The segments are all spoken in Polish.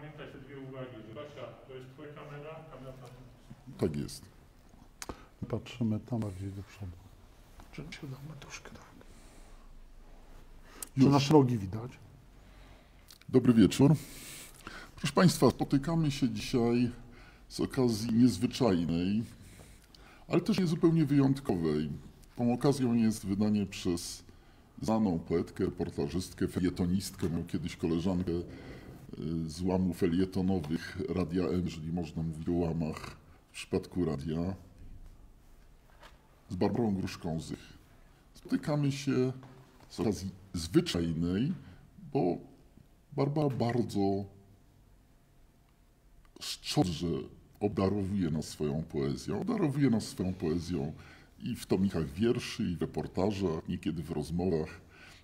pamiętać te dwie uwagi, że Basia, to jest twoja kamera, kamera tam. Tak jest. Patrzymy tam bardziej do przodu. Czy się damy troszkę tak? Czy Już. nasze rogi widać? Dobry wieczór. Proszę Państwa, spotykamy się dzisiaj z okazji niezwyczajnej, ale też zupełnie wyjątkowej. Tą okazją jest wydanie przez znaną poetkę, reportażystkę, felietonistkę, miał kiedyś koleżankę z łamu felietonowych Radia M, jeżeli można mówić o łamach w przypadku radia, z Barbarą Gruszką-Zych. Spotykamy się z okazji zwyczajnej, bo Barbara bardzo szczodrze obdarowuje nas swoją poezją. Obdarowuje nas swoją poezją i w tomikach wierszy, i w reportażach, niekiedy w rozmowach.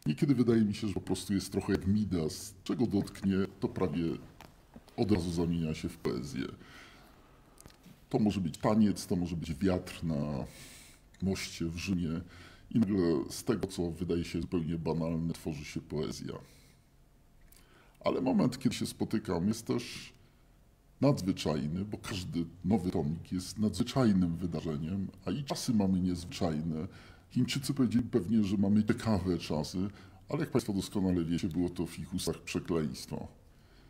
Niekiedy wydaje mi się, że po prostu jest trochę jak Midas. Czego dotknie, to prawie od razu zamienia się w poezję. To może być taniec, to może być wiatr na moście w Rzymie i nagle z tego, co wydaje się zupełnie banalne, tworzy się poezja. Ale moment, kiedy się spotykam, jest też nadzwyczajny, bo każdy nowy tomik jest nadzwyczajnym wydarzeniem, a i czasy mamy niezwyczajne. Chińczycy powiedzieli pewnie, że mamy ciekawe czasy, ale jak Państwo doskonale wiecie, było to w ich ustach przekleństwo.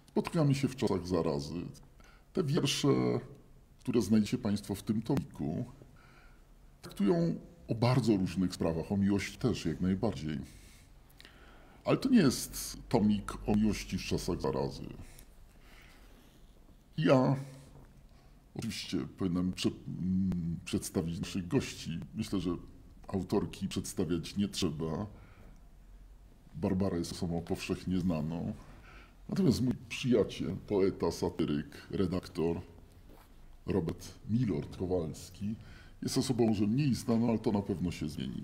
Spotykamy się w czasach zarazy. Te wiersze, które znajdziecie Państwo w tym tomiku, traktują o bardzo różnych sprawach, o miłości też jak najbardziej. Ale to nie jest tomik o miłości w czasach zarazy. Ja oczywiście powinienem prze, przedstawić naszych gości. Myślę, że autorki przedstawiać nie trzeba. Barbara jest osobą powszechnie znaną. Natomiast mój przyjaciel, poeta, satyryk, redaktor Robert Milord Kowalski jest osobą może mniej znaną, ale to na pewno się zmieni.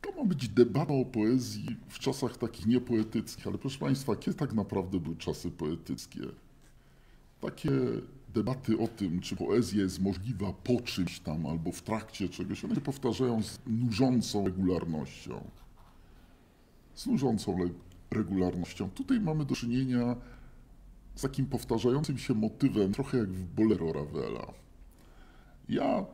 To ma być debata o poezji w czasach takich niepoetyckich, ale proszę Państwa, jakie tak naprawdę były czasy poetyckie? Takie debaty o tym, czy poezja jest możliwa po czymś tam albo w trakcie czegoś, one się powtarzają z nużącą regularnością. Z nużącą regularnością. Tutaj mamy do czynienia z takim powtarzającym się motywem, trochę jak w Bolero Ravela. Ja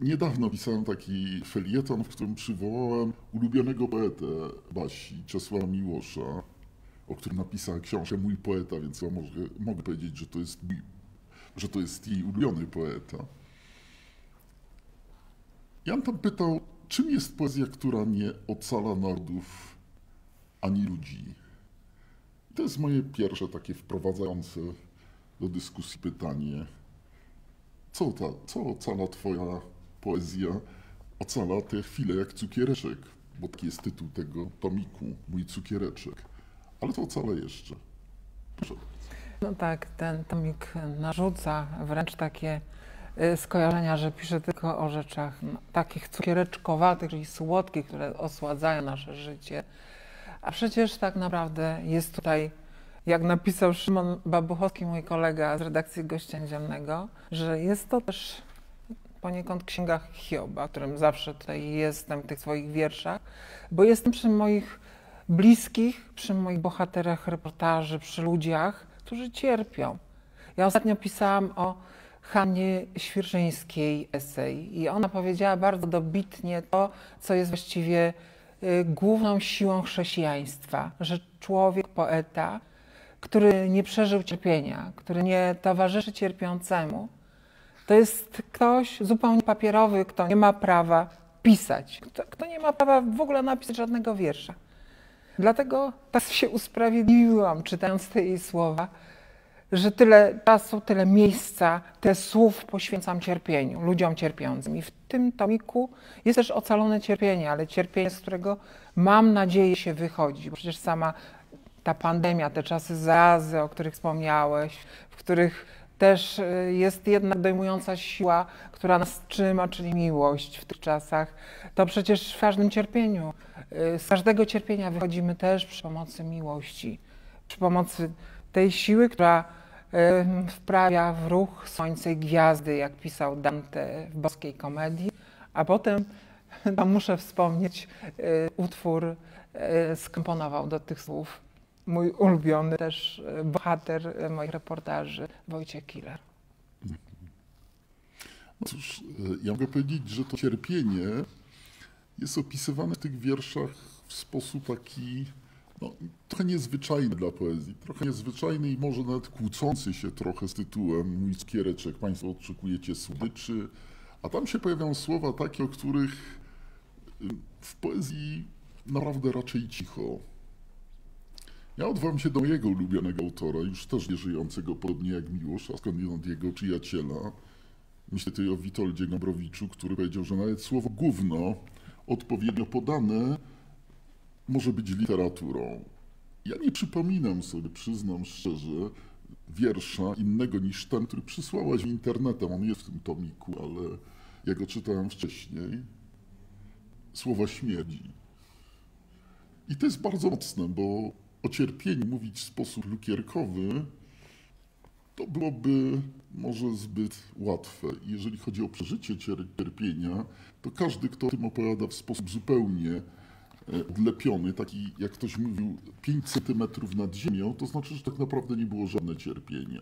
niedawno pisałem taki felieton, w którym przywołałem ulubionego poetę Basi, Czesława Miłosza, o którym napisała książkę Mój poeta, więc ja może, mogę powiedzieć, że to jest, mój, że to jest jej ulubiony poeta. Jan tam pytał, czym jest poezja, która nie ocala narodów ani ludzi? To jest moje pierwsze takie wprowadzające do dyskusji pytanie. Co, ta, co ocala twoja poezja? Ocala te chwile jak cukiereczek, bo taki jest tytuł tego tomiku, mój cukiereczek. Ale to ocala jeszcze. Proszę. No tak, ten tomik narzuca wręcz takie y, skojarzenia, że pisze tylko o rzeczach no, takich cukiereczkowatych, czyli słodkich, które osładzają nasze życie. A przecież tak naprawdę jest tutaj, jak napisał Szymon Babuchowski, mój kolega z redakcji Gościa Niedzielnego, że jest to też poniekąd księga Hioba, którym zawsze tutaj jestem w tych swoich wierszach, bo jestem przy moich bliskich, przy moich bohaterach reportaży, przy ludziach, którzy cierpią. Ja ostatnio pisałam o Hannie Świerżyńskiej esej i ona powiedziała bardzo dobitnie to, co jest właściwie y, główną siłą chrześcijaństwa, że człowiek, poeta, który nie przeżył cierpienia, który nie towarzyszy cierpiącemu, to jest ktoś zupełnie papierowy, kto nie ma prawa pisać, kto, kto nie ma prawa w ogóle napisać żadnego wiersza. Dlatego tak się usprawiedliwiłam, czytając te jej słowa, że tyle czasu, tyle miejsca, tyle słów poświęcam cierpieniu, ludziom cierpiącym. I w tym tomiku jest też ocalone cierpienie, ale cierpienie, z którego mam nadzieję się wychodzi. Bo przecież sama ta pandemia, te czasy zarazy, o których wspomniałeś, w których też y, jest jednak dojmująca siła, która nas trzyma, czyli miłość w tych czasach. To przecież w każdym cierpieniu, y, z każdego cierpienia wychodzimy też przy pomocy miłości, przy pomocy tej siły, która y, wprawia w ruch słońce i gwiazdy, jak pisał Dante w boskiej komedii, a potem tam muszę wspomnieć, utwór skomponował do tych słów mój ulubiony też e, bohater e, moich reportaży, Wojciech Killer. No cóż, e, ja mogę powiedzieć, że to cierpienie jest opisywane w tych wierszach w sposób taki no, trochę niezwyczajny dla poezji, trochę niezwyczajny i może nawet kłócący się trochę z tytułem Mój skiereczek, Państwo oczekujecie słodyczy, a tam się pojawiają słowa takie, o których y, w poezji naprawdę raczej cicho. Ja odwołam się do mojego ulubionego autora, już też nieżyjącego podobnie jak Miłosz, a skądinąd jego przyjaciela. Myślę tutaj o Witoldzie Gombrowiczu, który powiedział, że nawet słowo gówno odpowiednio podane może być literaturą. Ja nie przypominam sobie, przyznam szczerze, wiersza innego niż ten, który przysłałaś internetem. On jest w tym tomiku, ale ja go czytałem wcześniej. Słowa śmierdzi. I to jest bardzo mocne, bo o cierpieniu mówić w sposób lukierkowy to byłoby może zbyt łatwe. Jeżeli chodzi o przeżycie cierpienia, to każdy, kto o tym opowiada w sposób zupełnie e, odlepiony, taki jak ktoś mówił 5 centymetrów nad ziemią, to znaczy, że tak naprawdę nie było żadne cierpienie.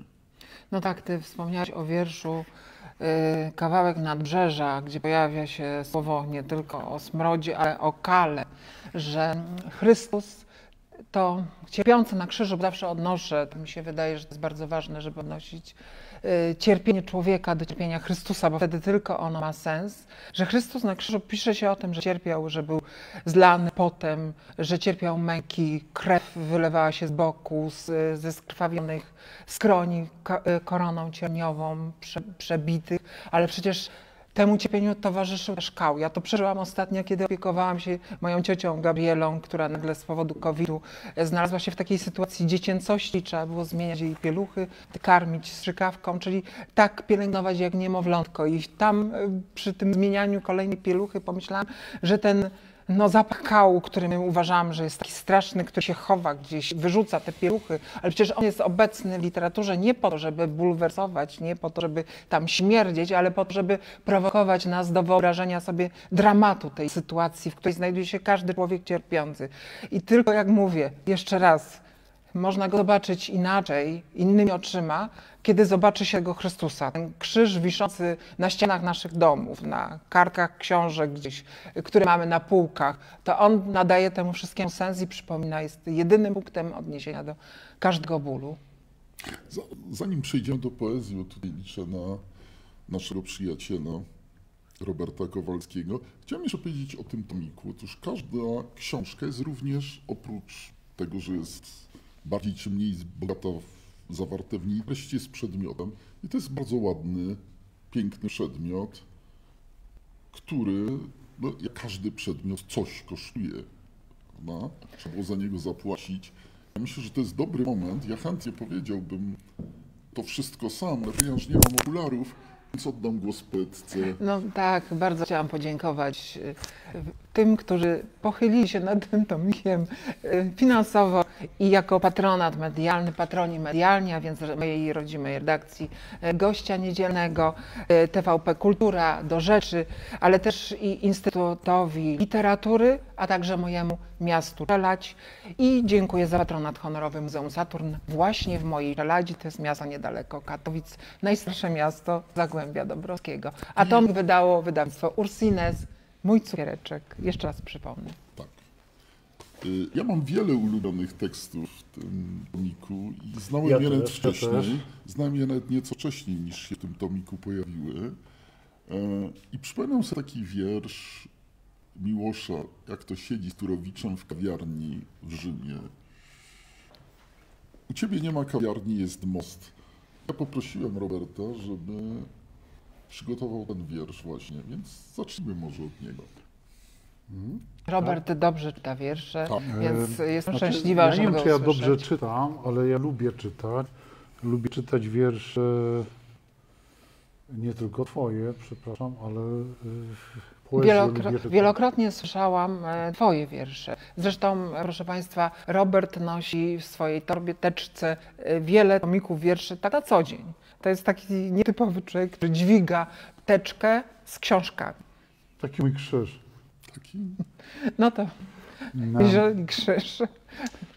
No tak, ty wspomniałeś o wierszu y, Kawałek Nadbrzeża, gdzie pojawia się słowo nie tylko o smrodzie, ale o kale, że Chrystus to cierpiący na krzyżu, zawsze odnoszę, to mi się wydaje, że to jest bardzo ważne, żeby odnosić y, cierpienie człowieka do cierpienia Chrystusa, bo wtedy tylko ono ma sens, że Chrystus na krzyżu pisze się o tym, że cierpiał, że był zlany potem, że cierpiał męki, krew wylewała się z boku, z, ze skrwawionych skroni y, koroną cierniową prze, przebitych, ale przecież Temu cierpieniu towarzyszył też kał. Ja to przeżyłam ostatnio, kiedy opiekowałam się moją ciocią Gabrielą, która nagle z powodu COVID-u znalazła się w takiej sytuacji dziecięcości. Trzeba było zmieniać jej pieluchy, karmić strzykawką, czyli tak pielęgnować jak niemowlątko. I tam y, przy tym zmienianiu kolejnej pieluchy pomyślałam, że ten no, zapach kału, który my uważamy, że jest taki straszny, który się chowa gdzieś, wyrzuca te pieluchy, ale przecież on jest obecny w literaturze nie po to, żeby bulwersować, nie po to, żeby tam śmierdzieć, ale po to, żeby prowokować nas do wyobrażenia sobie dramatu tej sytuacji, w której znajduje się każdy człowiek cierpiący. I tylko jak mówię, jeszcze raz, można go zobaczyć inaczej, innymi oczyma, kiedy zobaczy się go Chrystusa. Ten krzyż wiszący na ścianach naszych domów, na kartkach książek gdzieś, które mamy na półkach, to on nadaje temu wszystkiemu sens i przypomina, jest jedynym punktem odniesienia do każdego bólu. Za- Zanim przejdziemy do poezji, bo tutaj liczę na naszego przyjaciela Roberta Kowalskiego, chciałem jeszcze powiedzieć o tym tomiku. Otóż każda książka jest również, oprócz tego, że jest bardziej czy mniej bogata w zawarte w niej treści, jest przedmiotem. I to jest bardzo ładny, piękny przedmiot, który, no, jak każdy przedmiot, coś kosztuje. Prawda? Trzeba było za niego zapłacić. Ja myślę, że to jest dobry moment. Ja chętnie powiedziałbym to wszystko sam, ale ponieważ nie mam okularów, więc oddam głos poetce. No tak, bardzo chciałam podziękować y, tym, którzy pochylili się nad tym tomikiem y, finansowo i jako patronat medialny, patroni medialni, a więc mojej rodzimej redakcji, y, gościa niedzielnego, y, TVP Kultura, do rzeczy, ale też i Instytutowi Literatury, a także mojemu miastu Czelać i dziękuję za patronat honorowy Muzeum Saturn. Właśnie w mojej Czeladzi, to jest miasto niedaleko Katowic, najstarsze miasto Zagłębia Dąbrowskiego. A to wydało wydawnictwo Ursines, mój cukiereczek, jeszcze raz przypomnę. Tak. Y, Ja mam wiele ulubionych tekstów w tym tomiku i znałem Ja je nawet wcześniej. też. Znałem je nawet nieco wcześniej niż się w tym tomiku pojawiły. E, I przypominam sobie taki wiersz Miłosza, jak to siedzi z Turowiczem w kawiarni w Rzymie. U ciebie nie ma kawiarni, jest most. Ja poprosiłem Roberta, żeby przygotował ten wiersz właśnie, więc zacznijmy może od niego. Robert dobrze czyta wiersze, Tak. więc jestem znaczy, szczęśliwa, Ja że nie wiem, go czy ja usłyszeć. dobrze czytam, ale ja lubię czytać. Lubię czytać wiersze nie tylko twoje, przepraszam, ale y, Wielokro- wielokrotnie słyszałam e, Twoje wiersze. Zresztą, proszę Państwa, Robert nosi w swojej torbie teczce e, wiele tomików wierszy tak na co dzień. To jest taki nietypowy człowiek, który dźwiga teczkę z książkami. Taki mój krzyż. Taki No to No. jeżeli krzyż.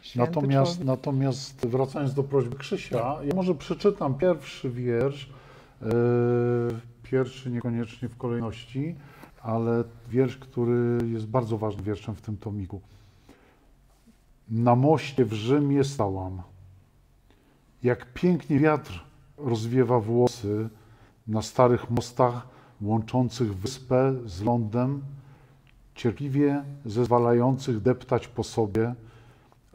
Święty Natomiast, człowiek. natomiast wracając do prośby Krzysia, ja może przeczytam pierwszy wiersz, e, pierwszy niekoniecznie w kolejności, ale wiersz, który jest bardzo ważnym wierszem w tym tomiku. Na moście w Rzymie stałam. Jak pięknie wiatr rozwiewa włosy na starych mostach łączących wyspę z lądem, cierpliwie zezwalających deptać po sobie,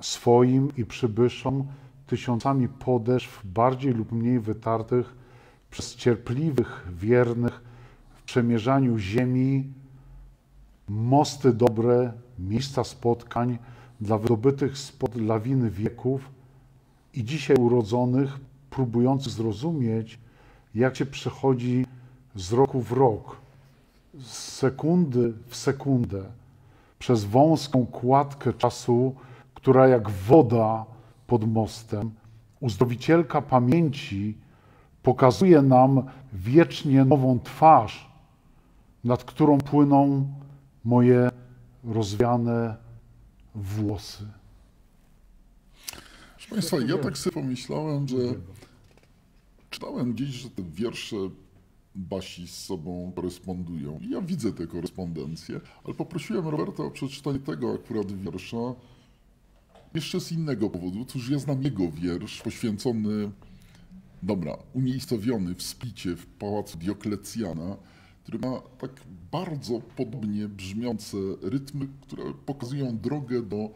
swoim i przybyszom tysiącami podeszw bardziej lub mniej wytartych przez cierpliwych, wiernych przemierzaniu ziemi, mosty dobre, miejsca spotkań dla wydobytych spod lawiny wieków i dzisiaj urodzonych, próbujących zrozumieć, jak się przechodzi z roku w rok, z sekundy w sekundę, przez wąską kładkę czasu, która jak woda pod mostem, uzdrowicielka pamięci, pokazuje nam wiecznie nową twarz, nad którą płyną moje rozwiane włosy. Proszę Państwa, ja tak sobie pomyślałem, że czytałem gdzieś, że te wiersze Basi z sobą korespondują. I ja widzę tę korespondencję, ale poprosiłem Roberta o przeczytanie tego akurat wiersza jeszcze z innego powodu. Otóż ja znam jego wiersz poświęcony, dobra, umiejscowiony w Spicie w pałacu Dioklecjana, który ma tak bardzo podobnie brzmiące rytmy, które pokazują drogę do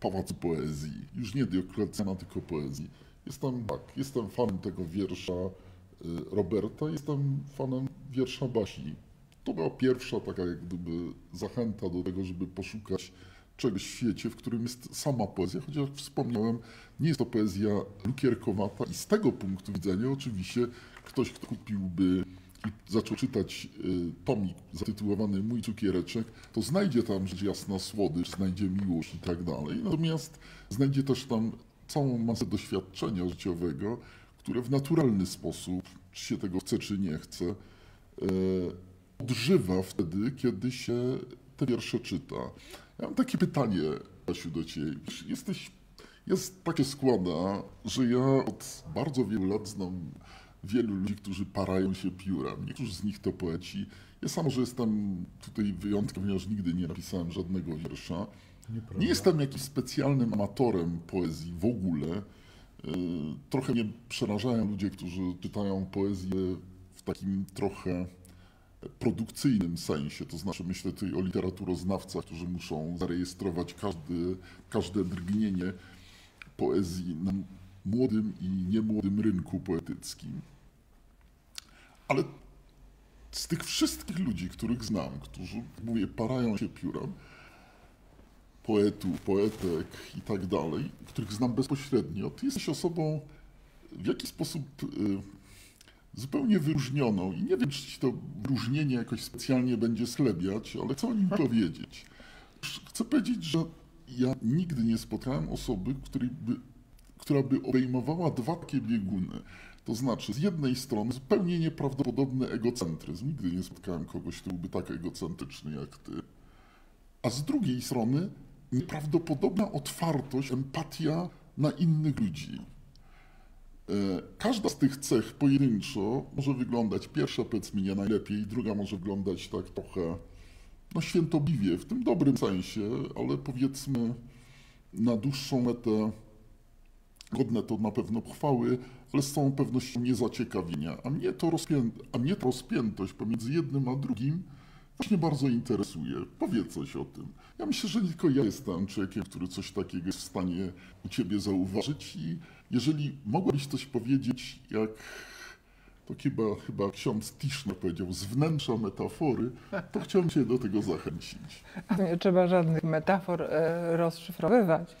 pałacu poezji. Już nie Dioklecjana, tylko poezji. Jestem, tak, jestem fanem tego wiersza y, Roberta, jestem fanem wiersza Basi. To była pierwsza taka jak gdyby zachęta do tego, żeby poszukać czegoś w świecie, w którym jest sama poezja, chociaż jak wspomniałem, nie jest to poezja lukierkowata i z tego punktu widzenia oczywiście ktoś, kto kupiłby i zaczął czytać y, tomik zatytułowany Mój cukiereczek, to znajdzie tam rzecz jasna słodycz, znajdzie miłość i tak dalej. Natomiast znajdzie też tam całą masę doświadczenia życiowego, które w naturalny sposób, czy się tego chce, czy nie chce, e, odżywa wtedy, kiedy się te wiersze czyta. Ja mam takie pytanie, Asiu, do Ciebie. Jesteś, jest, tak się składa, że ja od bardzo wielu lat znam wielu ludzi, którzy parają się piórem. Niektórzy z nich to poeci. Ja sam, że jestem tutaj wyjątkiem, ponieważ nigdy nie napisałem żadnego wiersza. Nie jestem jakimś specjalnym amatorem poezji w ogóle. Yy, Trochę mnie przerażają ludzie, którzy czytają poezję w takim trochę produkcyjnym sensie. To znaczy myślę tutaj o literaturoznawcach, którzy muszą zarejestrować każdy, każde drgnienie poezji na młodym i niemłodym rynku poetyckim. Ale z tych wszystkich ludzi, których znam, którzy, mówię, parają się piórem, poetów, poetek i tak dalej, których znam bezpośrednio, ty jesteś osobą w jakiś sposób y, zupełnie wyróżnioną i nie wiem, czy ci to wyróżnienie jakoś specjalnie będzie schlebiać, ale chcę o nim powiedzieć. Chcę powiedzieć, że ja nigdy nie spotkałem osoby, której by, która by obejmowała dwa takie bieguny. To znaczy, z jednej strony zupełnie nieprawdopodobny egocentryzm. Nigdy nie spotkałem kogoś, kto byłby tak egocentryczny jak ty. A z drugiej strony nieprawdopodobna otwartość, empatia na innych ludzi. E, Każda z tych cech pojedynczo może wyglądać, pierwsza powiedzmy nie najlepiej, druga może wyglądać tak trochę no świętobliwie, w tym dobrym sensie, ale powiedzmy na dłuższą metę godne to na pewno chwały, ale z całą pewnością nie zaciekawienia. A mnie, to rozpię... a mnie ta rozpiętość pomiędzy jednym a drugim właśnie bardzo interesuje. Powiedz coś o tym. Ja myślę, że nie tylko ja jestem człowiekiem, który coś takiego jest w stanie u Ciebie zauważyć i jeżeli mogłabyś coś powiedzieć, jak to chyba, chyba ksiądz Tischner powiedział, z wnętrza metafory, to chciałbym Cię do tego zachęcić. Nie trzeba żadnych metafor e, rozszyfrowywać.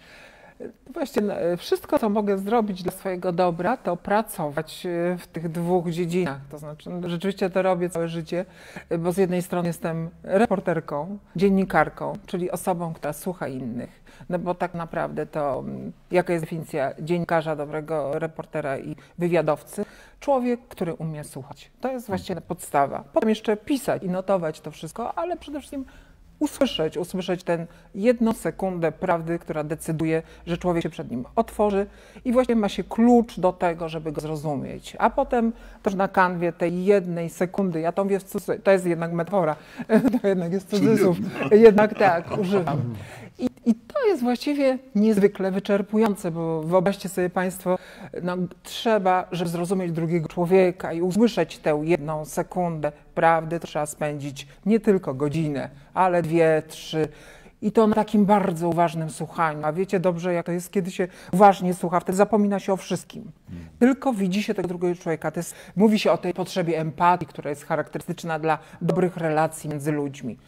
Właściwie e, wszystko, co mogę zrobić dla swojego dobra, to pracować e, w tych dwóch dziedzinach. To znaczy, no, rzeczywiście to robię całe życie, e, bo z jednej strony jestem reporterką, dziennikarką, czyli osobą, która słucha innych. No bo tak naprawdę to, jaka jest definicja dziennikarza, dobrego reportera i wywiadowcy? Człowiek, który umie słuchać. To jest właściwie podstawa. Potem jeszcze pisać i notować to wszystko, ale przede wszystkim usłyszeć, usłyszeć tę jedną sekundę prawdy, która decyduje, że człowiek się przed nim otworzy i właśnie ma się klucz do tego, żeby go zrozumieć. A potem też na kanwie tej jednej sekundy, ja to mówię w cudzysłowie, to jest jednak metafora, to jednak jest cudzysłów, jednak tak, używam. I, I to jest właściwie niezwykle wyczerpujące, bo wyobraźcie sobie Państwo, no, trzeba, żeby zrozumieć drugiego człowieka i usłyszeć tę jedną sekundę prawdy, trzeba spędzić nie tylko godzinę, ale dwie, trzy. I to na takim bardzo uważnym słuchaniu. A wiecie dobrze, jak to jest, kiedy się uważnie słucha, wtedy zapomina się o wszystkim. Tylko widzi się tego drugiego człowieka. To jest, mówi się o tej potrzebie empatii, która jest charakterystyczna dla dobrych relacji między ludźmi.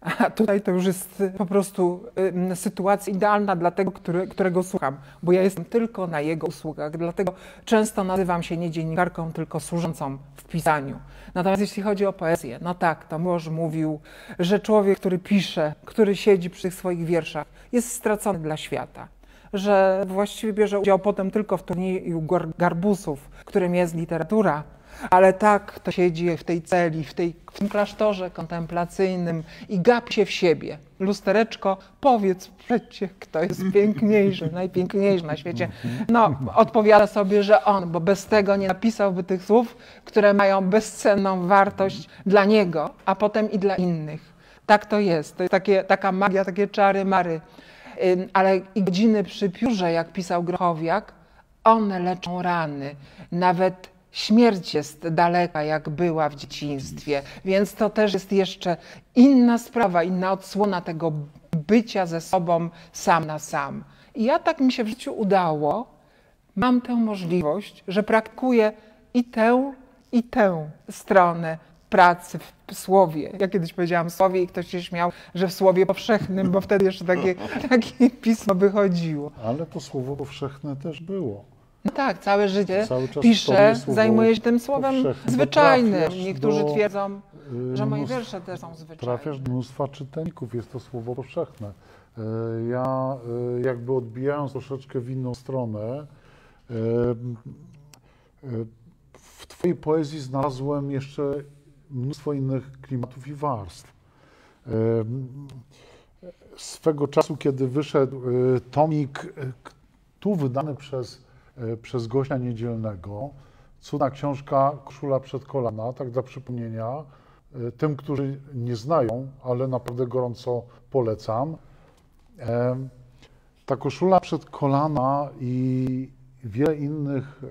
A tutaj to już jest po prostu y, sytuacja idealna dla tego, który, którego słucham, bo ja jestem tylko na jego usługach, dlatego często nazywam się nie dziennikarką, tylko służącą w pisaniu. Natomiast jeśli chodzi o poezję, no tak, to Mąż mówił, że człowiek, który pisze, który siedzi przy tych swoich wierszach, jest stracony dla świata. Że właściwie bierze udział potem tylko w turnieju garbusów, którym jest literatura, ale tak to siedzi w tej celi, w, tej, w tym klasztorze kontemplacyjnym i gapi się w siebie. Lustereczko, powiedz przecie, kto jest piękniejszy, najpiękniejszy na świecie. No, odpowiada sobie, że on, bo bez tego nie napisałby tych słów, które mają bezcenną wartość dla niego, a potem i dla innych. Tak to jest. To jest takie, taka magia, takie czary mary. Ale i godziny przy piórze, jak pisał Grochowiak, one leczą rany. Nawet Śmierć jest daleka, jak była w dzieciństwie, więc to też jest jeszcze inna sprawa, inna odsłona tego bycia ze sobą sam na sam. I ja tak mi się w życiu udało, mam tę możliwość, że praktykuję i tę, i tę stronę pracy w słowie. Ja kiedyś powiedziałam słowie i ktoś się śmiał, że w słowie powszechnym, bo wtedy jeszcze takie, takie pismo wychodziło. Ale to słowo powszechne też było. No tak, całe życie piszę, zajmuję się tym słowem zwyczajnym. Niektórzy do, twierdzą, że moje wiersze też są zwyczajne. Trafiasz do mnóstwa czytelników, jest to słowo powszechne. E, ja e, jakby odbijając troszeczkę w inną stronę, e, w Twojej poezji znalazłem jeszcze mnóstwo innych klimatów i warstw. Swego czasu, kiedy wyszedł tomik tu wydany przez przez gościa niedzielnego. Cudna książka Koszula przed kolana, tak dla przypomnienia. E, tym, którzy nie znają, ale naprawdę gorąco polecam. E, ta koszula przed kolana i wiele innych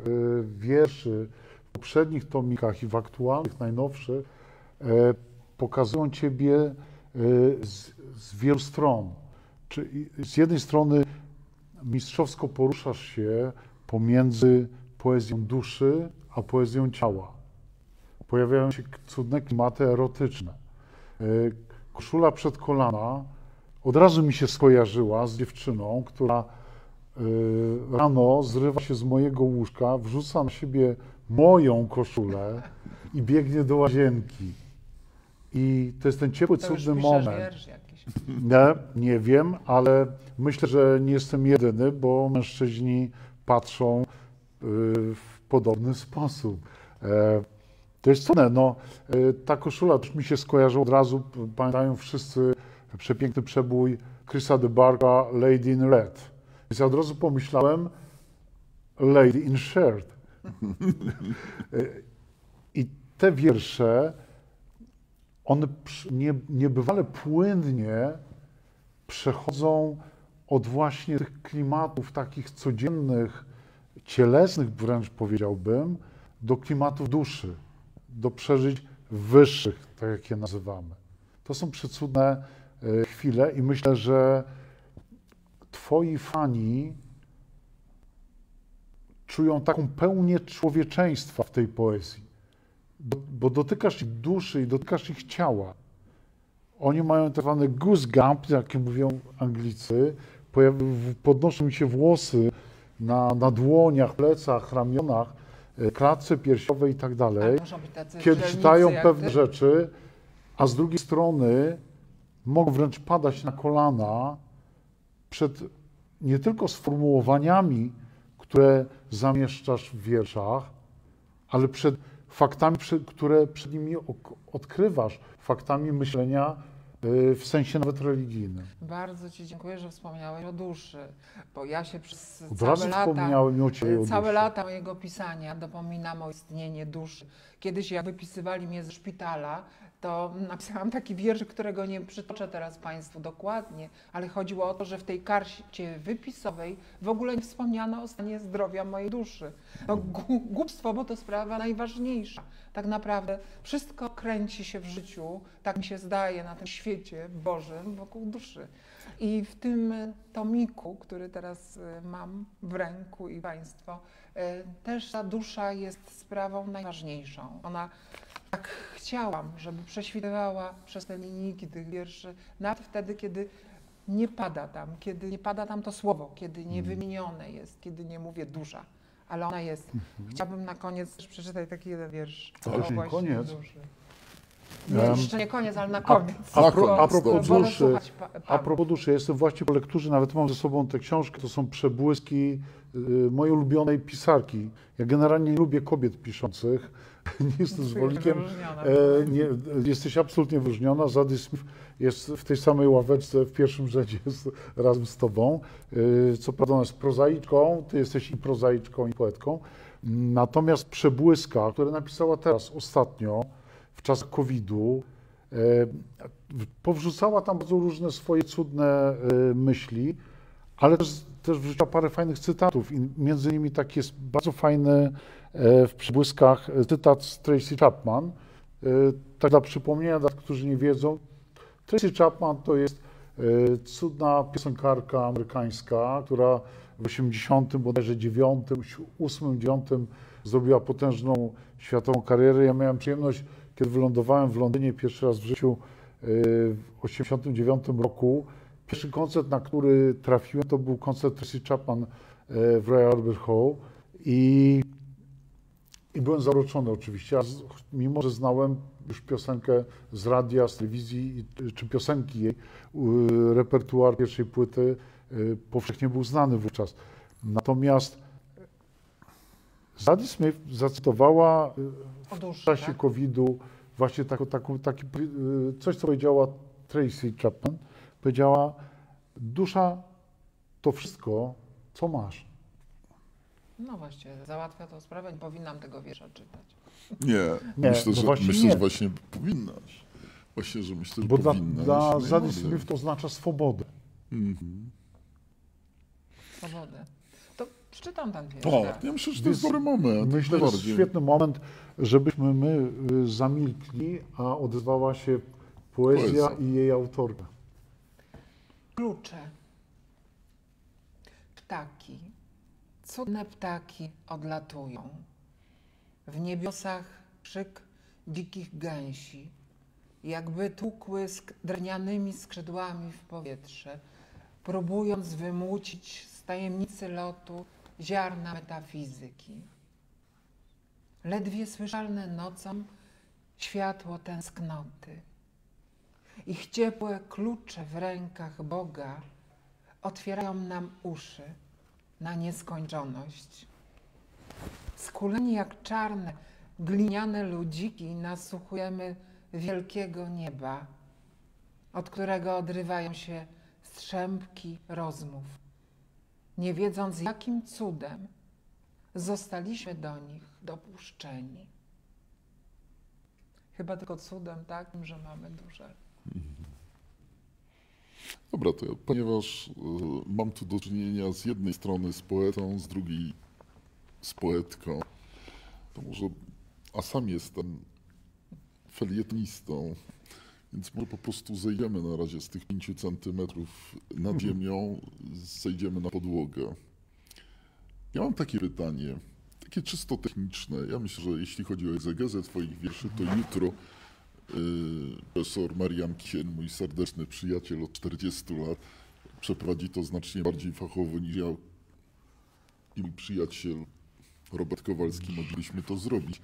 wierszy w poprzednich tomikach i w aktualnych, najnowszych pokazują Ciebie z, z wielu stron. Czy z jednej strony mistrzowsko poruszasz się pomiędzy poezją duszy a poezją ciała. Pojawiają się cudne klimaty erotyczne. E, koszula przed kolana od razu mi się skojarzyła z dziewczyną, która e, rano zrywa się z mojego łóżka, wrzuca na siebie moją koszulę i biegnie do łazienki. I to jest ten ciepły, to cudny moment. Nie, nie wiem, ale myślę, że nie jestem jedyny, bo mężczyźni patrzą y, w podobny sposób. E, to jest cudne. No, e, ta koszula też mi się skojarzyła od razu, pamiętają wszyscy przepiękny przebój Chrisa de Barga Lady in Red. Więc ja od razu pomyślałem Lady in Shirt. E, I te wiersze, one niebywale płynnie przechodzą od właśnie tych klimatów takich codziennych, cielesnych wręcz powiedziałbym, do klimatów duszy, do przeżyć wyższych, tak jak je nazywamy. To są przecudne e, chwile i myślę, że twoi fani czują taką pełnię człowieczeństwa w tej poezji, bo dotykasz ich duszy i dotykasz ich ciała. Oni mają tak zwany goosebump, jak mówią Anglicy, podnoszą mi się włosy na, na dłoniach, plecach, ramionach, e, klatce piersiowej i tak dalej, kiedy czytają pewne ty? rzeczy, a z drugiej strony mogą wręcz padać na kolana przed nie tylko sformułowaniami, które zamieszczasz w wierszach, ale przed faktami, które przed nimi odkrywasz, faktami myślenia w sensie nawet religijnym. Bardzo Ci dziękuję, że wspomniałeś o duszy, bo ja się przez Od całe lata, całe lata mojego pisania dopominam o istnienie duszy. Kiedyś jak wypisywali mnie ze szpitala, to napisałam taki wiersz, którego nie przytoczę teraz Państwu dokładnie, ale chodziło o to, że w tej karcie wypisowej w ogóle nie wspomniano o stanie zdrowia mojej duszy. Głupstwo, bo to sprawa najważniejsza. Tak naprawdę wszystko kręci się w życiu, tak mi się zdaje, na tym świecie Bożym wokół duszy. I w tym tomiku, który teraz e, mam w ręku i Państwo, e, też ta dusza jest sprawą najważniejszą. Ona tak chciałam, żeby prześwitywała przez te linijki tych wierszy, nawet wtedy, kiedy nie pada tam, kiedy nie pada tam to słowo, kiedy nie wymienione jest, kiedy nie mówię dusza, ale ona jest. Chciałabym na koniec też przeczytać taki jeden wiersz. Właśnie koniec. duszy. Nie, Em, jeszcze nie koniec, ale na koniec. A, pro, Bo- a propos duszy, a propos duszy, jestem właśnie po lekturze, nawet mam ze sobą tę książkę, to są przebłyski y, mojej ulubionej pisarki. Ja generalnie nie lubię kobiet piszących, nie jestem zwolennikiem. E, nie, jesteś absolutnie wyróżniona. Zadie Smith jest w tej samej ławeczce, w pierwszym rzędzie jest razem z tobą. E, co prawda ona jest prozaiczką, ty jesteś i prozaiczką, i poetką. Natomiast Przebłyska, które napisała teraz ostatnio, w czasach COVID-u, e, powrzucała tam bardzo różne swoje cudne e, myśli, ale też, też wrzuciła parę fajnych cytatów i między innymi taki jest bardzo fajny e, w przybłyskach cytat z Tracy Chapman. Tak dla przypomnienia, dla tych, którzy nie wiedzą, Tracy Chapman to jest cudna piosenkarka amerykańska, która w 80, bodajże 9, 8, 9 zrobiła potężną światową karierę. Ja miałem przyjemność, kiedy wylądowałem w Londynie pierwszy raz w życiu e, w 89 roku. Pierwszy koncert, na który trafiłem, to był koncert Tracy Chapman e, w Royal Albert Hall i, i byłem zauroczony oczywiście, z, mimo że znałem już piosenkę z radia, z telewizji, czy piosenki jej, repertuar pierwszej płyty y, powszechnie był znany wówczas. Natomiast Zadie Smith zacytowała w czasie tak? COVID-u właśnie taką, taką, taki, y, coś, co powiedziała Tracy Chapman. Powiedziała, dusza to wszystko, co masz. No właśnie, załatwia to sprawę, nie powinnam tego wiersza czytać. Nie, Nie, myślę, no że, właśnie myślę nie. że właśnie powinnaś. Właśnie, że myślę, że Bo dla, powinnaś. dla No. Smith to oznacza swobodę. Mhm. Swobodę. To przeczytam ten wiersz. Tak, teraz. ja myślę, że to jest dobry moment. Myślę, że jest najbardziej. świetny moment, żebyśmy my y, zamilkli, a odezwała się poezja Poezja. i jej autorka. Klucze. Ptaki. Cudne ptaki odlatują. W niebiosach krzyk dzikich gęsi, jakby tłukły sk- drewnianymi skrzydłami w powietrze, próbując wymucić z tajemnicy lotu ziarna metafizyki. Ledwie słyszalne nocą światło tęsknoty. Ich ciepłe klucze w rękach Boga otwierają nam uszy na nieskończoność. Skuleni jak czarne, gliniane ludziki nasłuchujemy wielkiego nieba, od którego odrywają się strzępki rozmów, nie wiedząc jakim cudem zostaliśmy do nich dopuszczeni. Chyba tylko cudem takim, że mamy duże. Dobra, to ja, ponieważ y, mam tu do czynienia z jednej strony z poetą, z drugiej z poetką, to może, a sam jestem felietonistą, więc może po prostu zejdziemy na razie z tych pięciu centymetrów nad ziemią, zejdziemy na podłogę. Ja mam takie pytanie, takie czysto techniczne. Ja myślę, że jeśli chodzi o egzegezę Twoich wierszy, to jutro y, profesor Marian Kien, mój serdeczny przyjaciel od 40 lat, przeprowadzi to znacznie bardziej fachowo niż ja i mój przyjaciel Robert Kowalski moglibyśmy to zrobić.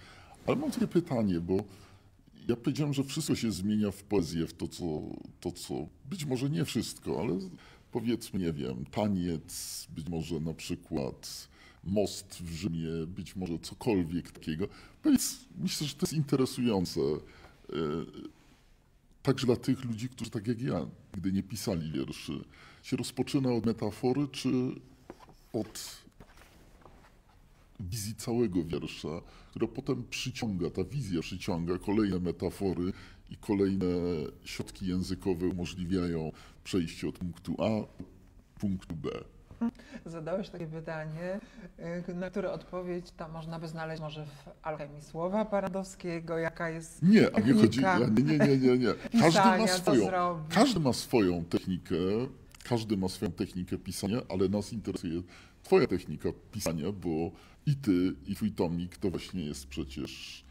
Ale mam takie pytanie, bo ja powiedziałem, że wszystko się zmienia w poezję, w to co, to, co być może nie wszystko, ale powiedzmy, nie wiem, taniec, być może na przykład most w Rzymie, być może cokolwiek takiego. Powiedz, myślę, że to jest interesujące. E, także dla tych ludzi, którzy tak jak ja, gdy nie pisali wierszy, się rozpoczyna od metafory czy od wizji całego wiersza, która potem przyciąga, ta wizja przyciąga kolejne metafory i kolejne środki językowe umożliwiają przejście od punktu A do punktu B. Zadałeś takie pytanie, y, na które odpowiedź tam można by znaleźć może w alchemii słowa Paradowskiego, jaka jest Nie, a nie chodzi, nie, nie, nie, nie, nie. Każdy ma swoją, każdy ma swoją technikę, każdy ma swoją technikę pisania, ale nas interesuje twoja technika pisania, bo i ty, i twój tomik to właśnie jest przecież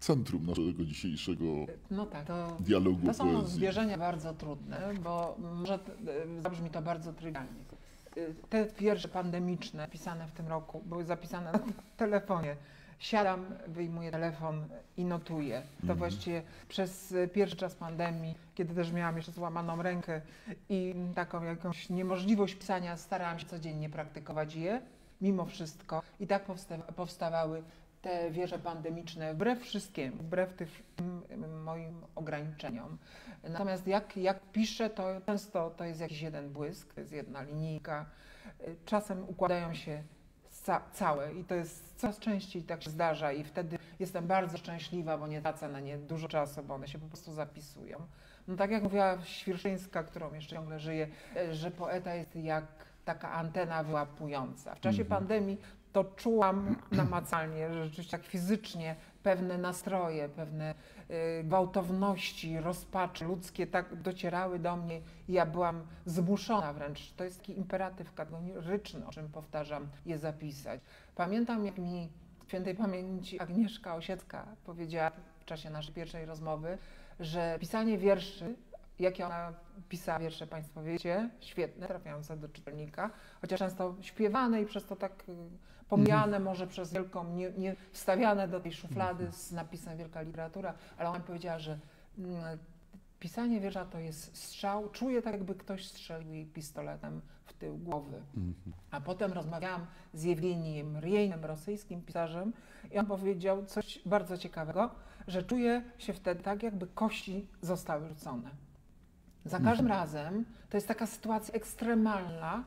centrum naszego dzisiejszego No tak, to, dialogu to są poezji. zwierzenia bardzo trudne, bo może y, zabrzmi to bardzo trywialnie. Y, Te wiersze pandemiczne pisane w tym roku były zapisane na telefonie. Siadam, wyjmuję telefon i notuję. To Mhm. właściwie przez pierwszy czas pandemii, kiedy też miałam jeszcze złamaną rękę i taką jakąś niemożliwość pisania, starałam się codziennie praktykować je, mimo wszystko. I tak powsta- powstawały te wieże pandemiczne, wbrew wszystkim, wbrew tym moim ograniczeniom. Natomiast jak, jak piszę, to często to jest jakiś jeden błysk, to jest jedna linijka. Czasem układają się ca całe i to jest coraz częściej tak się zdarza i wtedy jestem bardzo szczęśliwa, bo nie tracę na nie dużo czasu, bo one się po prostu zapisują. No tak jak mówiła Świerszyńska, którą jeszcze ciągle żyje, y, że poeta jest jak taka antena wyłapująca. W czasie pandemii to czułam namacalnie, że rzeczywiście tak fizycznie pewne nastroje, pewne y, gwałtowności, rozpaczy ludzkie tak docierały do mnie i ja byłam zmuszona wręcz, to jest taki imperatyw kategoryczny, o czym powtarzam, je zapisać. Pamiętam, jak mi świętej pamięci Agnieszka Osiecka powiedziała czasie naszej pierwszej rozmowy, że pisanie wierszy jakie ona pisała wiersze, Państwo wiecie, świetne, trafiające do czytelnika, chociaż często śpiewane i przez to tak y, pomijane może przez wielką, nie, nie wstawiane do tej szuflady z napisem wielka literatura, ale ona powiedziała, że mm, pisanie wiersza to jest strzał, czuję tak jakby ktoś strzelił jej pistoletem w tył głowy. A potem rozmawiałam z Jewgeniem Rjejnem, rosyjskim pisarzem i on powiedział coś bardzo ciekawego, że czuje się wtedy tak, jakby kości zostały rzucone. Za każdym razem to jest taka sytuacja ekstremalna,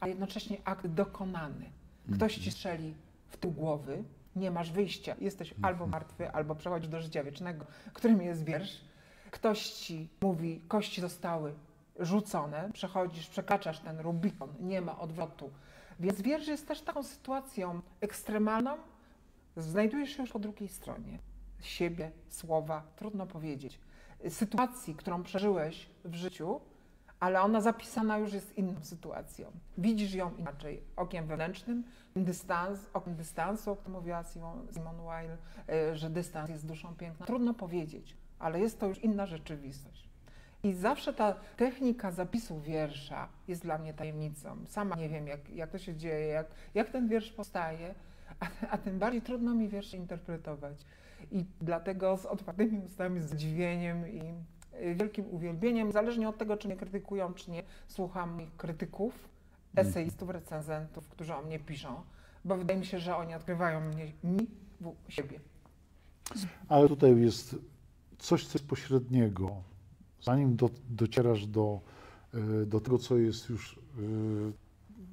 a jednocześnie akt dokonany. Ktoś ci strzeli w tył głowy, nie masz wyjścia, jesteś albo martwy, albo przechodzisz do życia wiecznego, którym jest wiersz. Ktoś ci mówi, kości zostały rzucone, przechodzisz, przekraczasz ten Rubikon, nie ma odwrotu. Więc wiersz jest też taką sytuacją ekstremalną, znajdujesz się już po drugiej stronie siebie, słowa, trudno powiedzieć. Sytuacji, którą przeżyłeś w życiu, ale ona zapisana już jest inną sytuacją. Widzisz ją inaczej, okiem wewnętrznym, dystans, okiem dystansu, o którym mówiła Simon, Weil, y, że dystans jest duszą piękna. Trudno powiedzieć, ale jest to już inna rzeczywistość. I zawsze ta technika zapisu wiersza jest dla mnie tajemnicą. Sama nie wiem, jak, jak to się dzieje, jak, jak ten wiersz powstaje, a, a tym bardziej trudno mi wiersze interpretować. I dlatego z otwartymi ustami, z zdziwieniem i y, wielkim uwielbieniem, zależnie od tego, czy mnie krytykują, czy nie, słucham moich krytyków, eseistów, recenzentów, którzy o mnie piszą, bo wydaje mi się, że oni odkrywają mnie, mi, siebie. Ale tutaj jest coś, co jest pośredniego. Zanim do, docierasz do, y, do tego, co jest już y,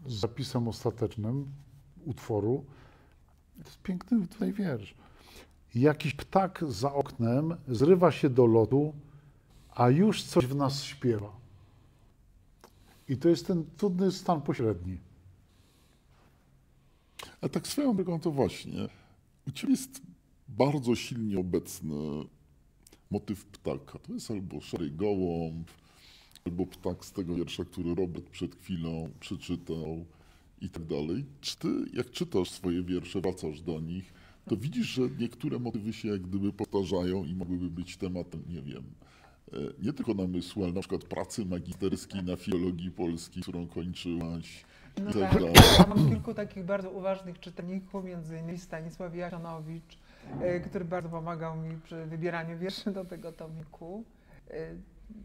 zapisem ostatecznym utworu, to jest piękny tutaj wiersz. Jakiś ptak za oknem zrywa się do lotu, a już coś w nas śpiewa. I to jest ten trudny stan pośredni. A tak swoją drogą to właśnie, u Ciebie jest bardzo silnie obecny motyw ptaka. To jest albo szary gołąb, albo ptak z tego wiersza, który Robert przed chwilą przeczytał i tak dalej. Czy Ty, jak czytasz swoje wiersze, wracasz do nich, to widzisz, że niektóre motywy się jak gdyby powtarzają i mogłyby być tematem, nie wiem, e, nie tylko namysłu, ale na przykład pracy magisterskiej na filologii polskiej, którą kończyłaś No tak. Ja mam kilku takich bardzo uważnych czytelników, między innymi Stanisław Jasionowicz, y, który bardzo pomagał mi przy wybieraniu wierszy do tego tomiku.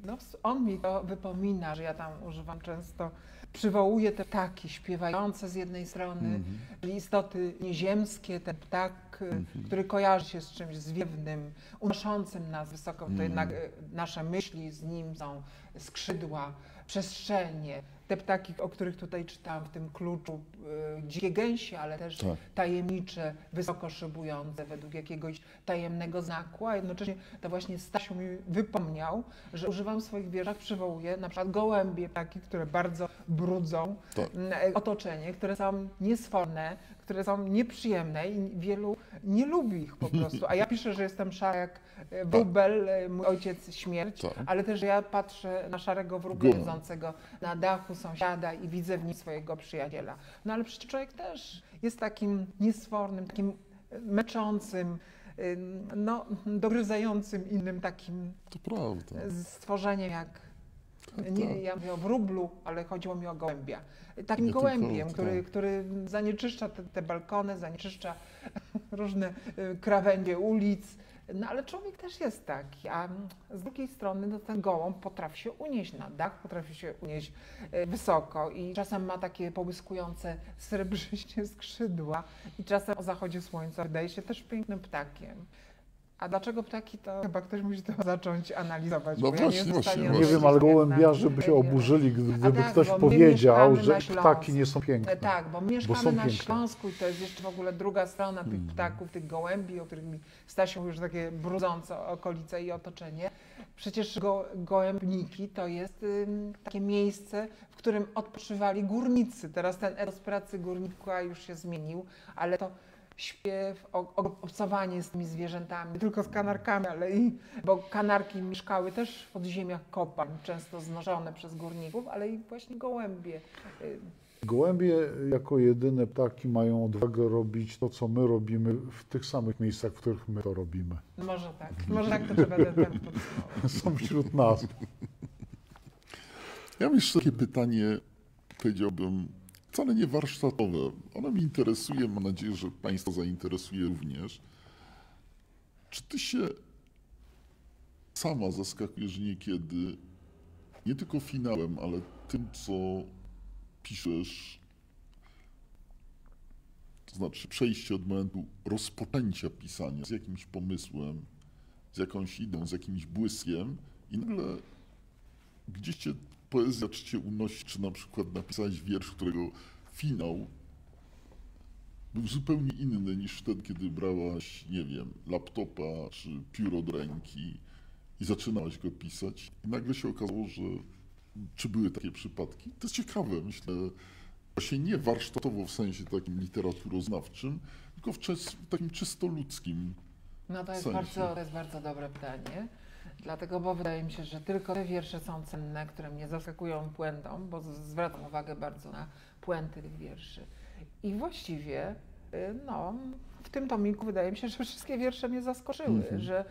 No, on mi to wypomina, że ja tam używam często, przywołuje te ptaki śpiewające z jednej strony, czyli istoty nieziemskie, ten ptak, y, który kojarzy się z czymś zwiewnym, unoszącym nas wysoko, to jednak y, nasze myśli z nim są skrzydła, przestrzenie. Te ptaki, o których tutaj czytałam w tym kluczu, y, dzikie gęsie, ale też Tak. tajemnicze, wysoko szybujące według jakiegoś tajemnego znaku, a jednocześnie to właśnie Stasiu mi wypomniał, że używam w swoich wierszach, przywołuję na przykład gołębie takie, które bardzo brudzą Tak. e, otoczenie, które są niesforne, które są nieprzyjemne i wielu nie lubi ich po prostu. A ja piszę, że jestem szara jak e, wróbel, e, mój ojciec śmierć, Tak. ale też ja patrzę na szarego wróbla Guma. siedzącego na dachu sąsiada i widzę w nim swojego przyjaciela. No ale przecież człowiek też jest takim niesfornym, takim e, meczącym, ym, no, dogryzającym innym takim To prawda. stworzeniem jak. Tak, Nie, tak. ja mówię o wróblu, ale chodziło mi o gołębia. Takim gołębiem, tak. który, który zanieczyszcza te, te balkony, zanieczyszcza różne y, krawędzie ulic. No ale człowiek też jest taki, a z drugiej strony no, ten gołąb potrafi się unieść na dach, potrafi się unieść y, wysoko i czasem ma takie połyskujące srebrzyście skrzydła i czasem o zachodzie słońca wydaje się też pięknym ptakiem. A dlaczego ptaki, to chyba ktoś musi to zacząć analizować. No bo właśnie, ja nie, właśnie. Nie wiem, ale gołębiarze by się oburzyli, gdyby tak, ktoś bo powiedział, że ptaki nie są piękne. E, Tak, bo mieszkamy są na piękne. Śląsku i to jest jeszcze w ogóle druga strona tych Mhm. ptaków, tych gołębi, o których mi Stasiu że takie brudzące okolice i otoczenie. Przecież go, gołębniki to jest ym, takie miejsce, w którym odpoczywali górnicy. Teraz ten etos pracy górnika już się zmienił, ale to śpiew, obcowanie z tymi zwierzętami, nie tylko z kanarkami, ale i, bo kanarki mieszkały też w podziemiach kopalń, często znoszone przez górników, ale i właśnie gołębie. Gołębie jako jedyne ptaki mają odwagę robić to, co my robimy w tych samych miejscach, w których my to robimy. Może tak, może tak to trzeba ten temat. Są wśród nas. Ja mam jeszcze takie pytanie, powiedziałbym, wcale nie warsztatowe. Ono mnie interesuje, mam nadzieję, że Państwa zainteresuje również. Czy Ty się sama zaskakujesz niekiedy nie tylko finałem, ale tym, co piszesz, to znaczy przejście od momentu rozpoczęcia pisania z jakimś pomysłem, z jakąś ideą, z jakimś błyskiem i nagle gdzieś cię poezja czy cię unosi, czy na przykład napisałeś wiersz, którego finał był zupełnie inny niż wtedy, kiedy brałaś, nie wiem, laptopa czy pióro do ręki i zaczynałaś go pisać i nagle się okazało, że czy były takie przypadki? To jest ciekawe, myślę, właśnie nie warsztatowo w sensie takim literaturoznawczym, tylko w takim czysto ludzkim. No to jest, sensie. bardzo, to jest bardzo dobre pytanie. Dlatego, bo wydaje mi się, że tylko te wiersze są cenne, które mnie zaskakują puentą, bo zwracam uwagę bardzo na puenty tych wierszy. I właściwie, y, no, w tym tomiku wydaje mi się, że wszystkie wiersze mnie zaskoczyły, Mhm. że,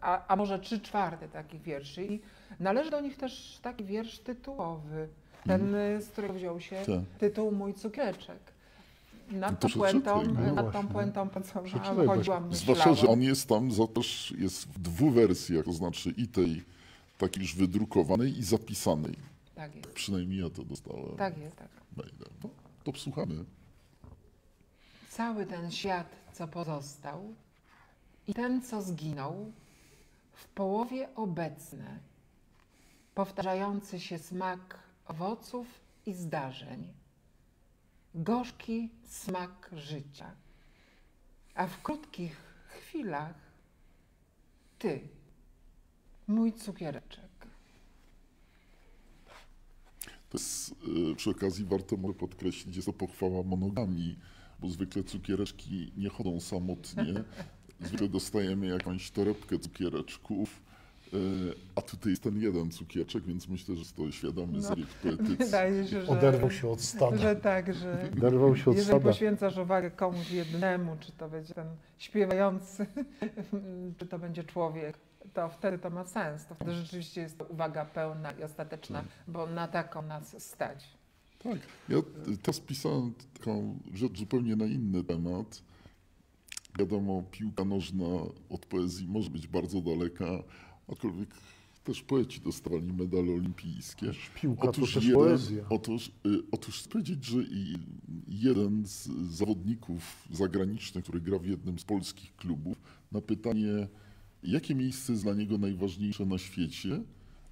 a, a może trzy czwarte takich wierszy. I należy do nich też taki wiersz tytułowy, ten, y, z którego wziął się Tak. tytuł Mój cukiereczek. Nad No tą puentą, no nad tą puentą pracowałam, Zwłaszcza, że on jest tam za też jest w dwóch wersjach, to znaczy i tej takiej już wydrukowanej i zapisanej. Tak jest. Przynajmniej ja to dostałem. Tak jest, tak. Mailem. No, to słuchamy. Cały ten świat, co pozostał i ten, co zginął, w połowie obecne, powtarzający się smak owoców i zdarzeń, gorzki smak życia, a w krótkich chwilach ty, mój cukiereczek. To jest, przy okazji warto może podkreślić, jest to pochwała monogami, bo zwykle cukiereczki nie chodzą samotnie. Zwykle dostajemy jakąś torebkę cukiereczków, a tutaj jest ten jeden cukierczek, więc myślę, że jest to świadomy No. zabieg poetycki. Wydaje się, że, Oderwał się od stada. że tak, że Oderwał się od Jeżeli stada. poświęcasz uwagę komuś jednemu, czy to będzie ten śpiewający, czy to będzie człowiek, to wtedy to ma sens. To wtedy rzeczywiście jest to uwaga pełna i ostateczna, bo na taką nas stać. Tak. Ja teraz pisałem taką rzecz zupełnie na inny temat. Wiadomo, piłka nożna od poezji może być bardzo daleka, aczkolwiek Też poeci dostawali medale olimpijskie. Piłka to też poezja. Otóż, y, otóż chcę powiedzieć, że jeden z zawodników zagranicznych, który gra w jednym z polskich klubów, na pytanie, jakie miejsce jest dla niego najważniejsze na świecie,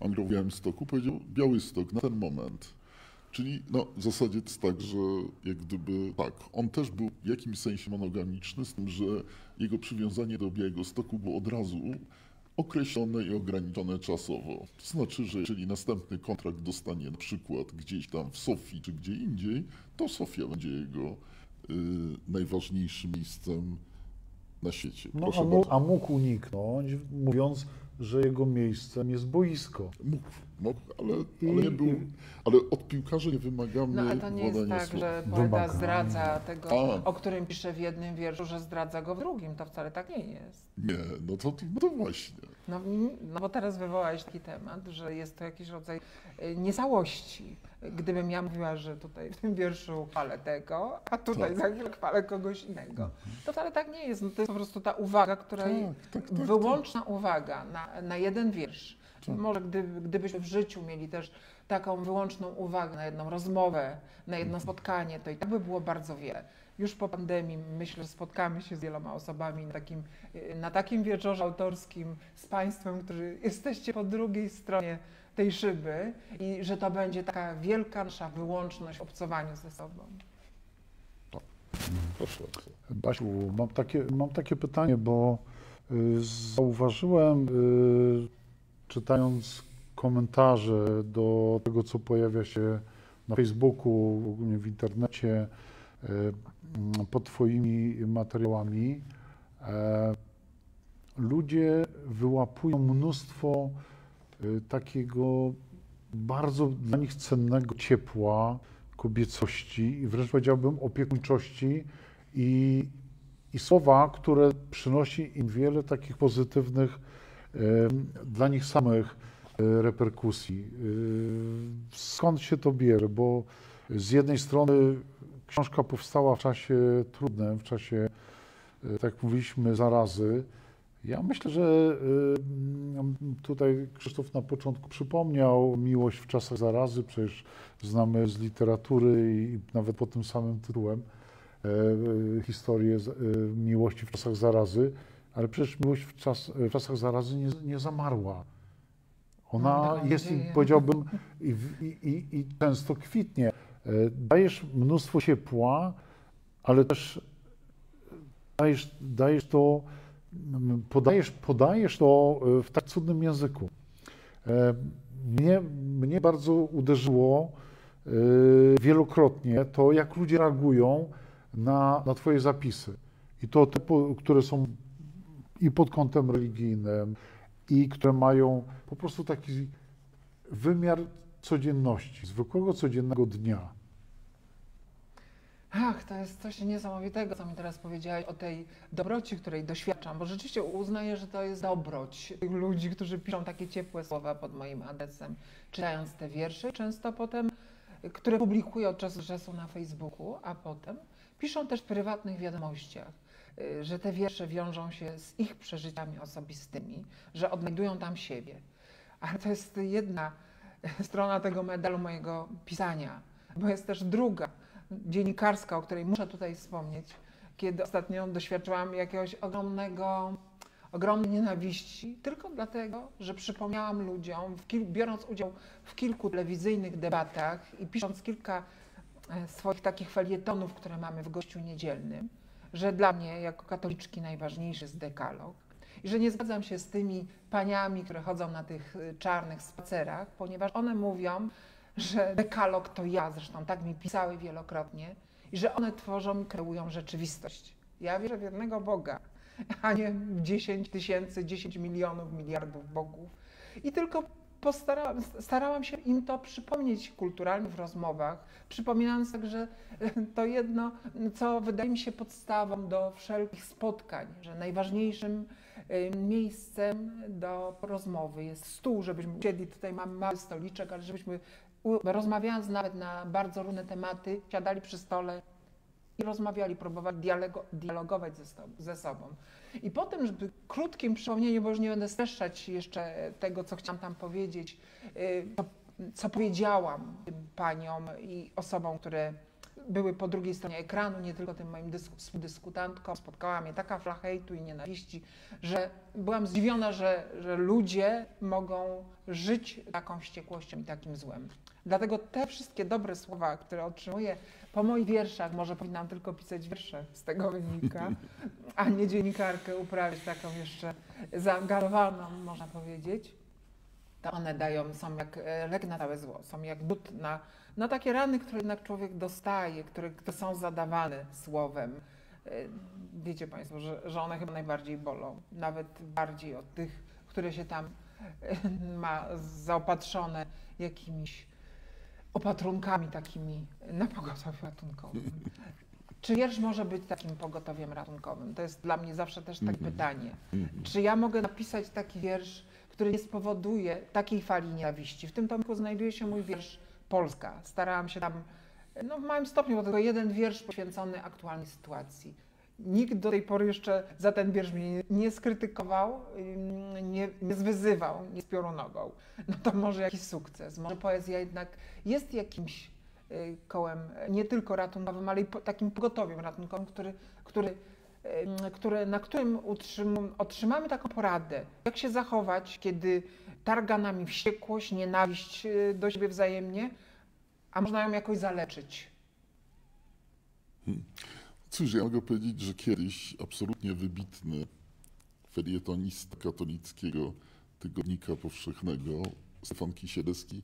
on grał w Białymstoku, powiedział Białystok na ten moment. Czyli no, w zasadzie to jest tak, że jak gdyby tak, on też był w jakimś sensie monogamiczny, z tym, że jego przywiązanie do Białego Stoku było od razu określone i ograniczone czasowo. To znaczy, że jeżeli następny kontrakt dostanie na przykład gdzieś tam w Sofii czy gdzie indziej, to Sofia będzie jego y, najważniejszym miejscem na świecie. No, a, mógł, a mógł uniknąć, mówiąc, że jego miejscem jest boisko. Mógł, mógł, ale, ale nie był. Ale od piłkarza nie wymagamy No ale to nie jest tak, słowem. że poeta zdradza tego, A. o którym pisze w jednym wierszu, że zdradza go w drugim. To wcale tak nie jest. Nie, no to, no to właśnie. No, mm, no bo teraz wywołałeś taki temat, że jest to jakiś rodzaj y, niecałości. Gdybym ja mówiła, że tutaj w tym wierszu chwalę tego, a tutaj Tak. za chwilę chwalę kogoś innego, to wcale tak nie jest. No, to jest po prostu ta uwaga, która Tak, tak, tak, wyłączna uwaga na, na jeden wiersz. Tak. Może gdyby, gdybyśmy w życiu mieli też taką wyłączną uwagę na jedną rozmowę, na jedno spotkanie, to i tak by było bardzo wiele. Już po pandemii myślę, że spotkamy się z wieloma osobami na takim, y, na takim wieczorze autorskim z Państwem, którzy jesteście po drugiej stronie tej szyby i że to będzie taka wielka nasza wyłączność w obcowaniu ze sobą. Proszę bardzo. Basiu, mam takie, mam takie pytanie, bo y, zauważyłem, y, czytając komentarze do tego, co pojawia się na Facebooku, ogólnie w internecie, mm, pod Twoimi materiałami, e, ludzie wyłapują mnóstwo y, takiego bardzo dla nich cennego ciepła, kobiecości i wręcz powiedziałbym opiekuńczości i, i słowa, które przynosi im wiele takich pozytywnych dla nich samych e, reperkusji. Skąd się to bierze? Bo z jednej strony książka powstała w czasie trudnym, w czasie, e, tak mówiliśmy, zarazy. Ja myślę, że tutaj Krzysztof na początku przypomniał miłość w czasach zarazy, przecież znamy z literatury i nawet pod tym samym tytułem e, historię miłości w czasach zarazy, przecież miłość w, czas, w czasach zarazy nie, nie zamarła. Ona Mam taką jest, nadzieję. powiedziałbym, i, i, i, często kwitnie. E, Dajesz mnóstwo ciepła, ale też dajesz, dajesz to, mm, podajesz, podajesz to e, w tak cudnym języku. E, Mnie, mnie bardzo uderzyło wielokrotnie to, jak ludzie reagują na, na Twoje zapisy. I to te, które są i pod kątem religijnym, i które mają po prostu taki wymiar codzienności, zwykłego codziennego dnia. Ach, to jest coś niesamowitego, co mi teraz powiedziałeś o tej dobroci, której doświadczam, bo rzeczywiście uznaję, że to jest dobroć tych ludzi, którzy piszą takie ciepłe słowa pod moim adresem, czytając te wiersze, często potem, które publikuję od czasu do czasu na Facebooku, a potem piszą też w prywatnych wiadomościach, że te wiersze wiążą się z ich przeżyciami osobistymi, że odnajdują tam siebie. Ale to jest jedna strona tego medalu mojego pisania, bo jest też druga, dziennikarska, o której muszę tutaj wspomnieć, kiedy ostatnio doświadczyłam jakiegoś ogromnego, ogromnej nienawiści, tylko dlatego, że przypomniałam ludziom, biorąc udział w kilku telewizyjnych debatach i pisząc kilka e, swoich takich felietonów, które mamy w Gościu Niedzielnym, że dla mnie jako katoliczki najważniejszy jest dekalog i że nie zgadzam się z tymi paniami, które chodzą na tych y, czarnych spacerach, ponieważ one mówią, że dekalog to ja, zresztą tak mi pisały wielokrotnie, i że one tworzą kreują rzeczywistość. Ja wierzę w jednego Boga, a nie w 10 tysięcy, 10 milionów, miliardów bogów. I tylko postarałam, starałam się im to przypomnieć kulturalnie w rozmowach, przypominając także to jedno, co wydaje mi się podstawą do wszelkich spotkań, że najważniejszym y, miejscem do rozmowy jest stół, żebyśmy usiedli, tutaj mamy mały stoliczek, ale żebyśmy rozmawiając nawet na bardzo różne tematy, siadali przy stole i rozmawiali, próbowali dialogo, dialogować ze, ze sobą. I po tym, żeby krótkim przypomnieniu, bo już nie będę streszczać jeszcze tego, co chciałam tam powiedzieć, y, to, co powiedziałam tym paniom i osobom, które były po drugiej stronie ekranu, nie tylko tym moim dysku, współdyskutantkom, spotkała mnie taka fala hejtu i nienawiści, że byłam zdziwiona, że, że ludzie mogą żyć taką wściekłością i takim złem. Dlatego te wszystkie dobre słowa, które otrzymuję po moich wierszach, może powinnam tylko pisać wiersze, z tego wynika, a nie dziennikarkę uprawiać taką jeszcze zaangażowaną, można powiedzieć, to one dają, są jak e, lek na całe zło, są jak but na, na takie rany, które jednak człowiek dostaje, które, które są zadawane słowem. E, Wiecie Państwo, że, że one chyba najbardziej bolą, nawet bardziej od tych, które się tam e, ma zaopatrzone jakimiś opatrunkami takimi na pogotowiu ratunkowym. Czy wiersz może być takim pogotowiem ratunkowym? To jest dla mnie zawsze też tak pytanie. Czy ja mogę napisać taki wiersz, który nie spowoduje takiej fali nienawiści? W tym tomku znajduje się mój wiersz Polska. Starałam się tam, no w małym stopniu, bo tylko jeden wiersz poświęcony aktualnej sytuacji. Nikt do tej pory jeszcze za ten wiersz mnie nie skrytykował, nie, nie zwyzywał, nie spiorł nogą. No to może jakiś sukces. Może poezja jednak jest jakimś y, kołem nie tylko ratunkowym, ale i takim pogotowiem ratunkowym, który, który, który, na którym utrzym, otrzymamy taką poradę, jak się zachować, kiedy targa nami wściekłość, nienawiść y, do siebie wzajemnie, a można ją jakoś zaleczyć. Cóż, ja mogę powiedzieć, że kiedyś absolutnie wybitny felietonista katolickiego tygodnika powszechnego, Stefan Kisielewski,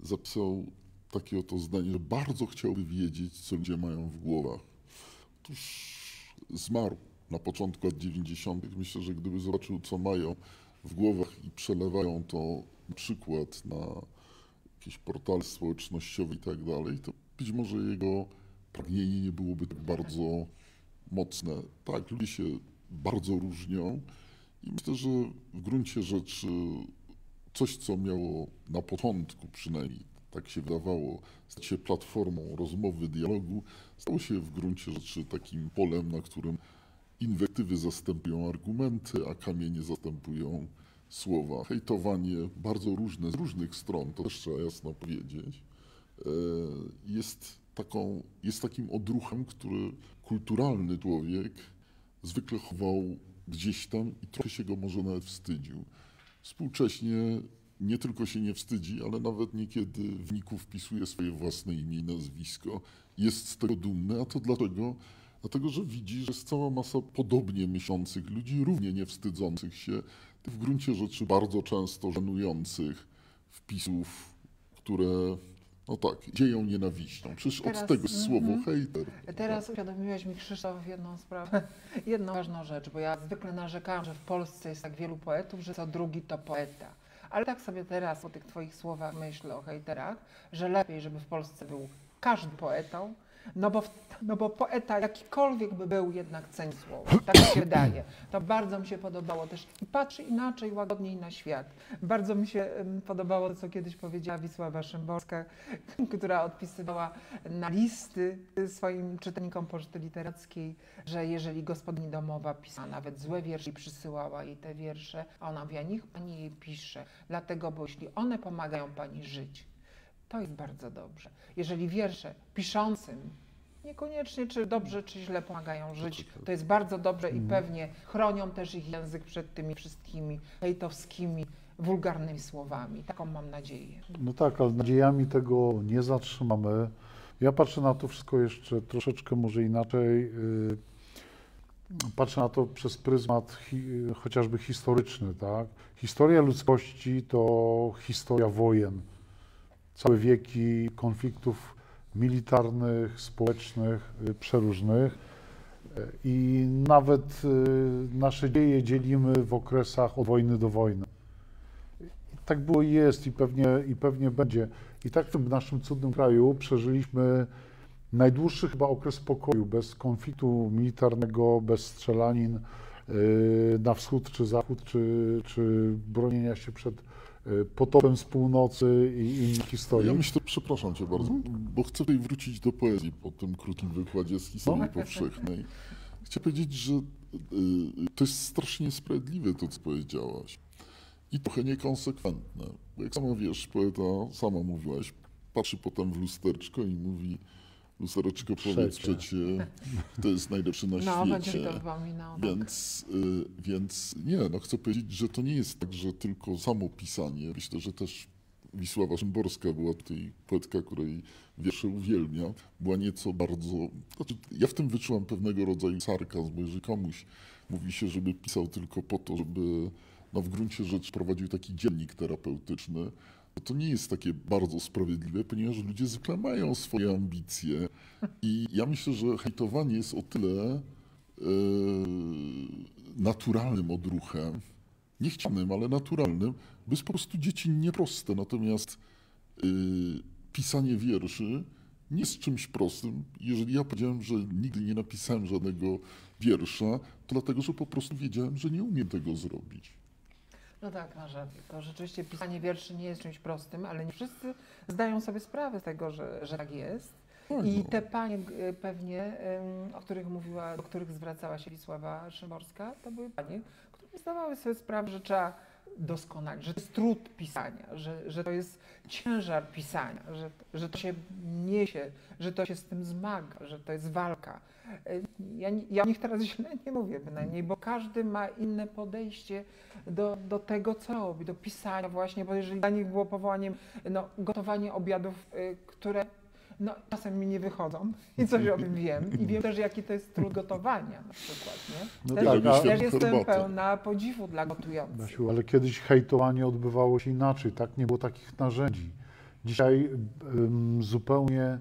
zapisał takie oto zdanie, że bardzo chciałby wiedzieć, co ludzie mają w głowach. Otóż zmarł na początku lat 90. Myślę, że gdyby zobaczył, co mają w głowach i przelewają to na przykład na jakieś portale społecznościowe i tak dalej, to być może jego pragnienie nie byłoby tak bardzo mocne. Tak, ludzie się bardzo różnią i myślę, że w gruncie rzeczy coś, co miało na początku przynajmniej, tak się wydawało, stać się platformą rozmowy, dialogu, stało się w gruncie rzeczy takim polem, na którym inwektywy zastępują argumenty, a kamienie zastępują słowa. Hejtowanie bardzo różne, z różnych stron, to też trzeba jasno powiedzieć, e, jest, taką, jest takim odruchem, który kulturalny człowiek zwykle chował gdzieś tam i trochę się go może nawet wstydził. Współcześnie nie tylko się nie wstydzi, ale nawet niekiedy w niku wpisuje swoje własne imię i nazwisko. Jest z tego dumny, a to dlatego, dlatego że widzi, że jest cała masa podobnie myślących ludzi, równie nie wstydzących się, w gruncie rzeczy bardzo często żenujących wpisów, które, no tak, dzieją nienawiścią. Przecież Teraz- od tego słowo mhm. hejter. Teraz uświadomiłeś mi, Krzysztof, jedną sprawę, jedną ważną rzecz, bo ja zwykle narzekałam, że w Polsce jest tak wielu poetów, że co drugi to poeta. Ale tak sobie teraz po tych Twoich słowach myślę o hejterach, że lepiej, żeby w Polsce był każdy poetą, no bo, no bo poeta jakikolwiek by był jednak ceń słowa, tak się wydaje. To bardzo mi się podobało też i patrzy inaczej, łagodniej na świat. Bardzo mi się podobało to, co kiedyś powiedziała Wisława Szymborska, która odpisywała na listy swoim czytelnikom poczty literackiej, że jeżeli gospodyni domowa pisała nawet złe wiersze i przysyłała jej te wiersze, ona mówiła, niech pani je pisze, dlatego, bo jeśli one pomagają pani żyć, to jest bardzo dobrze. Jeżeli wiersze piszącym niekoniecznie czy dobrze, czy źle pomagają żyć, to jest bardzo dobrze i pewnie chronią też ich język przed tymi wszystkimi hejtowskimi, wulgarnymi słowami. Taką mam nadzieję. No tak, ale nadziejami tego nie zatrzymamy. Ja patrzę na to wszystko jeszcze troszeczkę może inaczej. Yy, Patrzę na to przez pryzmat hi, chociażby historyczny, tak? Historia ludzkości to historia wojen. Całe wieki konfliktów militarnych, społecznych, y, przeróżnych. Y, I nawet y, nasze dzieje dzielimy w okresach od wojny do wojny. Tak było i jest i pewnie, i pewnie będzie. I tak w tym naszym cudnym kraju przeżyliśmy najdłuższy chyba okres pokoju, bez konfliktu militarnego, bez strzelanin, na wschód czy zachód, czy, czy bronienia się przed potopem z północy i innych historii. Ja myślę, przepraszam cię bardzo, bo chcę tutaj wrócić do poezji po tym krótkim wykładzie z historii No. powszechnej. Chcę powiedzieć, że y, to jest strasznie niesprawiedliwe to, co powiedziałaś. I trochę niekonsekwentne. Bo jak sama wiesz, poeta, sama mówiłaś, patrzy potem w lusterczko i mówi lustereczko powiedz Przecie. przecie, to jest najlepszy na No, będzie świecie. to wypominał. tak. Więc, y, więc nie, no chcę powiedzieć, że to nie jest tak, że tylko samo pisanie. Myślę, że też Wisława Szymborska była tutaj poetka, której wiersze uwielbia. Była nieco bardzo... Znaczy, ja w tym wyczułam pewnego rodzaju sarkazm, bo jeżeli komuś mówi się, żeby pisał tylko po to, żeby no, w gruncie rzeczy prowadził taki dziennik terapeutyczny, to nie jest takie bardzo sprawiedliwe, ponieważ ludzie zwykle mają swoje ambicje i ja myślę, że hejtowanie jest o tyle e, naturalnym odruchem, nie chcianym, ale naturalnym, bo jest po prostu dziecinnie proste. Natomiast y, pisanie wierszy nie jest czymś prostym. Jeżeli ja powiedziałem, że nigdy nie napisałem żadnego wiersza, to dlatego, że po prostu wiedziałem, że nie umiem tego zrobić. No tak, masz rację. To rzeczywiście pisanie wierszy nie jest czymś prostym, ale nie wszyscy zdają sobie sprawę z tego, że, że tak jest. Tak, I no. te panie y, pewnie, o których mówiła, do których zwracała się Wisława Szymborska, to były panie, które zdawały sobie sprawę, że trzeba doskonalić, że to jest trud pisania, że, że to jest ciężar pisania, że, że to się niesie, że to się z tym zmaga, że to jest walka. Y, Ja, ja o nich teraz źle nie mówię bynajmniej, bo każdy ma inne podejście do, do tego, co robi, do pisania właśnie, bo jeżeli dla nich było powołaniem no, gotowanie obiadów, y, które no, czasem mi nie wychodzą i coś o tym wiem i wiem też, jaki to jest trud gotowania na przykład, nie? No też, tak, też jestem pełna podziwu dla gotujących. Basiu, ale kiedyś hejtowanie odbywało się inaczej, tak? Nie było takich narzędzi. Dzisiaj ym, zupełnie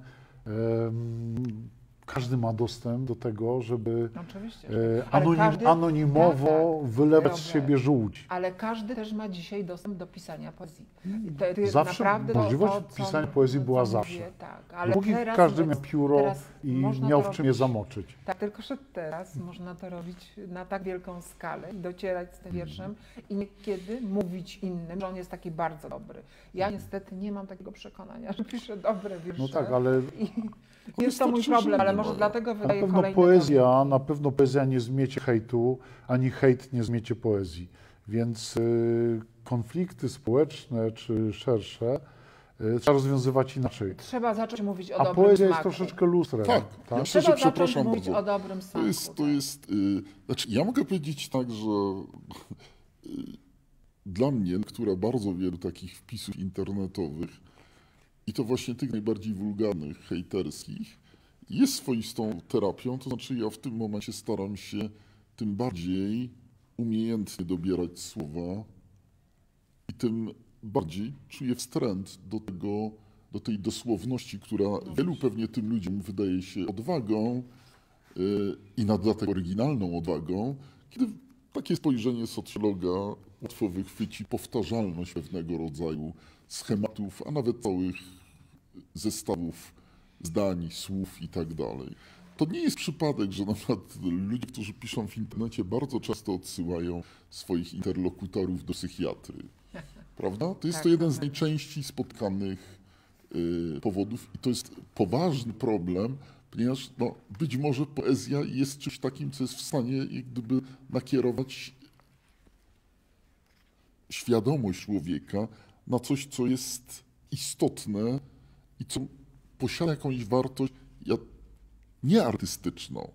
ym, każdy ma dostęp do tego, żeby No, e, anonim, każdy- anonimowo tak, tak, wylewać z siebie żółć. Ale każdy też ma dzisiaj dostęp do pisania poezji. I te- ty Zawsze naprawdę to- możliwość to, co- pisania poezji to, była zawsze. Tak, ale Póki teraz każdy miał pióro i miał to w czym je zamoczyć. Tak, tylko że teraz można to robić na tak wielką skalę i docierać z tym wierszem i niekiedy mówić innym, że on jest taki bardzo dobry. Ja niestety nie mam takiego przekonania, że piszę dobre wiersze. No tak, ale I jest to mój problem, ale może dlatego na wydaję pewno poezja, na pewno poezja nie zmiecie hejtu, ani hejt nie zmiecie poezji. Więc y, konflikty społeczne czy szersze y, trzeba rozwiązywać inaczej. Trzeba zacząć mówić o A dobrym poezja jest smaku. troszeczkę lustrem. Tak, ja myślę, Trzeba przepraszam mówić o dobrym smaku. To jest, to tak. jest y, znaczy ja mogę powiedzieć tak, że y, dla mnie, która bardzo wielu takich wpisów internetowych i to właśnie tych najbardziej wulgarnych, hejterskich, jest swoistą terapią, to znaczy ja w tym momencie staram się tym bardziej umiejętnie dobierać słowa i tym bardziej czuję wstręt do tego, do tej dosłowności, która wielu pewnie tym ludziom wydaje się odwagą, y, i na dodatek oryginalną odwagą, kiedy takie spojrzenie socjologa łatwo wychwyci powtarzalność pewnego rodzaju schematów, a nawet całych zestawów zdań, słów i tak dalej. To nie jest przypadek, że na przykład ludzie, którzy piszą w internecie, bardzo często odsyłają swoich interlokutorów do psychiatry. Prawda? To jest Tak, to jeden z tak. najczęściej spotkanych y, powodów i to jest poważny problem, ponieważ no, być może poezja jest czymś takim, co jest w stanie jak gdyby nakierować świadomość człowieka na coś, co jest istotne i co posiada jakąś wartość nie artystyczną.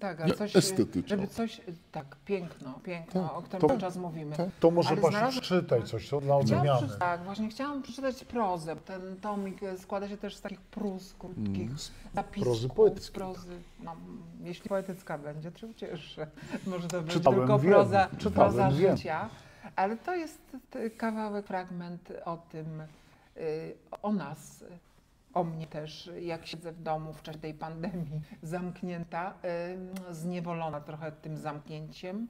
Tak, ale coś, estetyczną. żeby coś, tak, piękno, piękno, Tak, o którym to- cały czas mówimy. tak. To może znalazłem- przeczytaj coś, co dla odmiany. tak, właśnie chciałam przeczytać prozę. Ten tomik składa się też z takich pruz krótkich, Mm. zapisków, prozy poetyckiej. prozy. No, jeśli poetycka będzie, to cieszę. Może to będzie Czytałem, tylko wiem, proza, czytałem, proza wiem. życia. Ale to jest kawałek, fragment o tym, o nas, o mnie też, jak siedzę w domu w czasie tej pandemii, zamknięta, y, zniewolona trochę tym zamknięciem,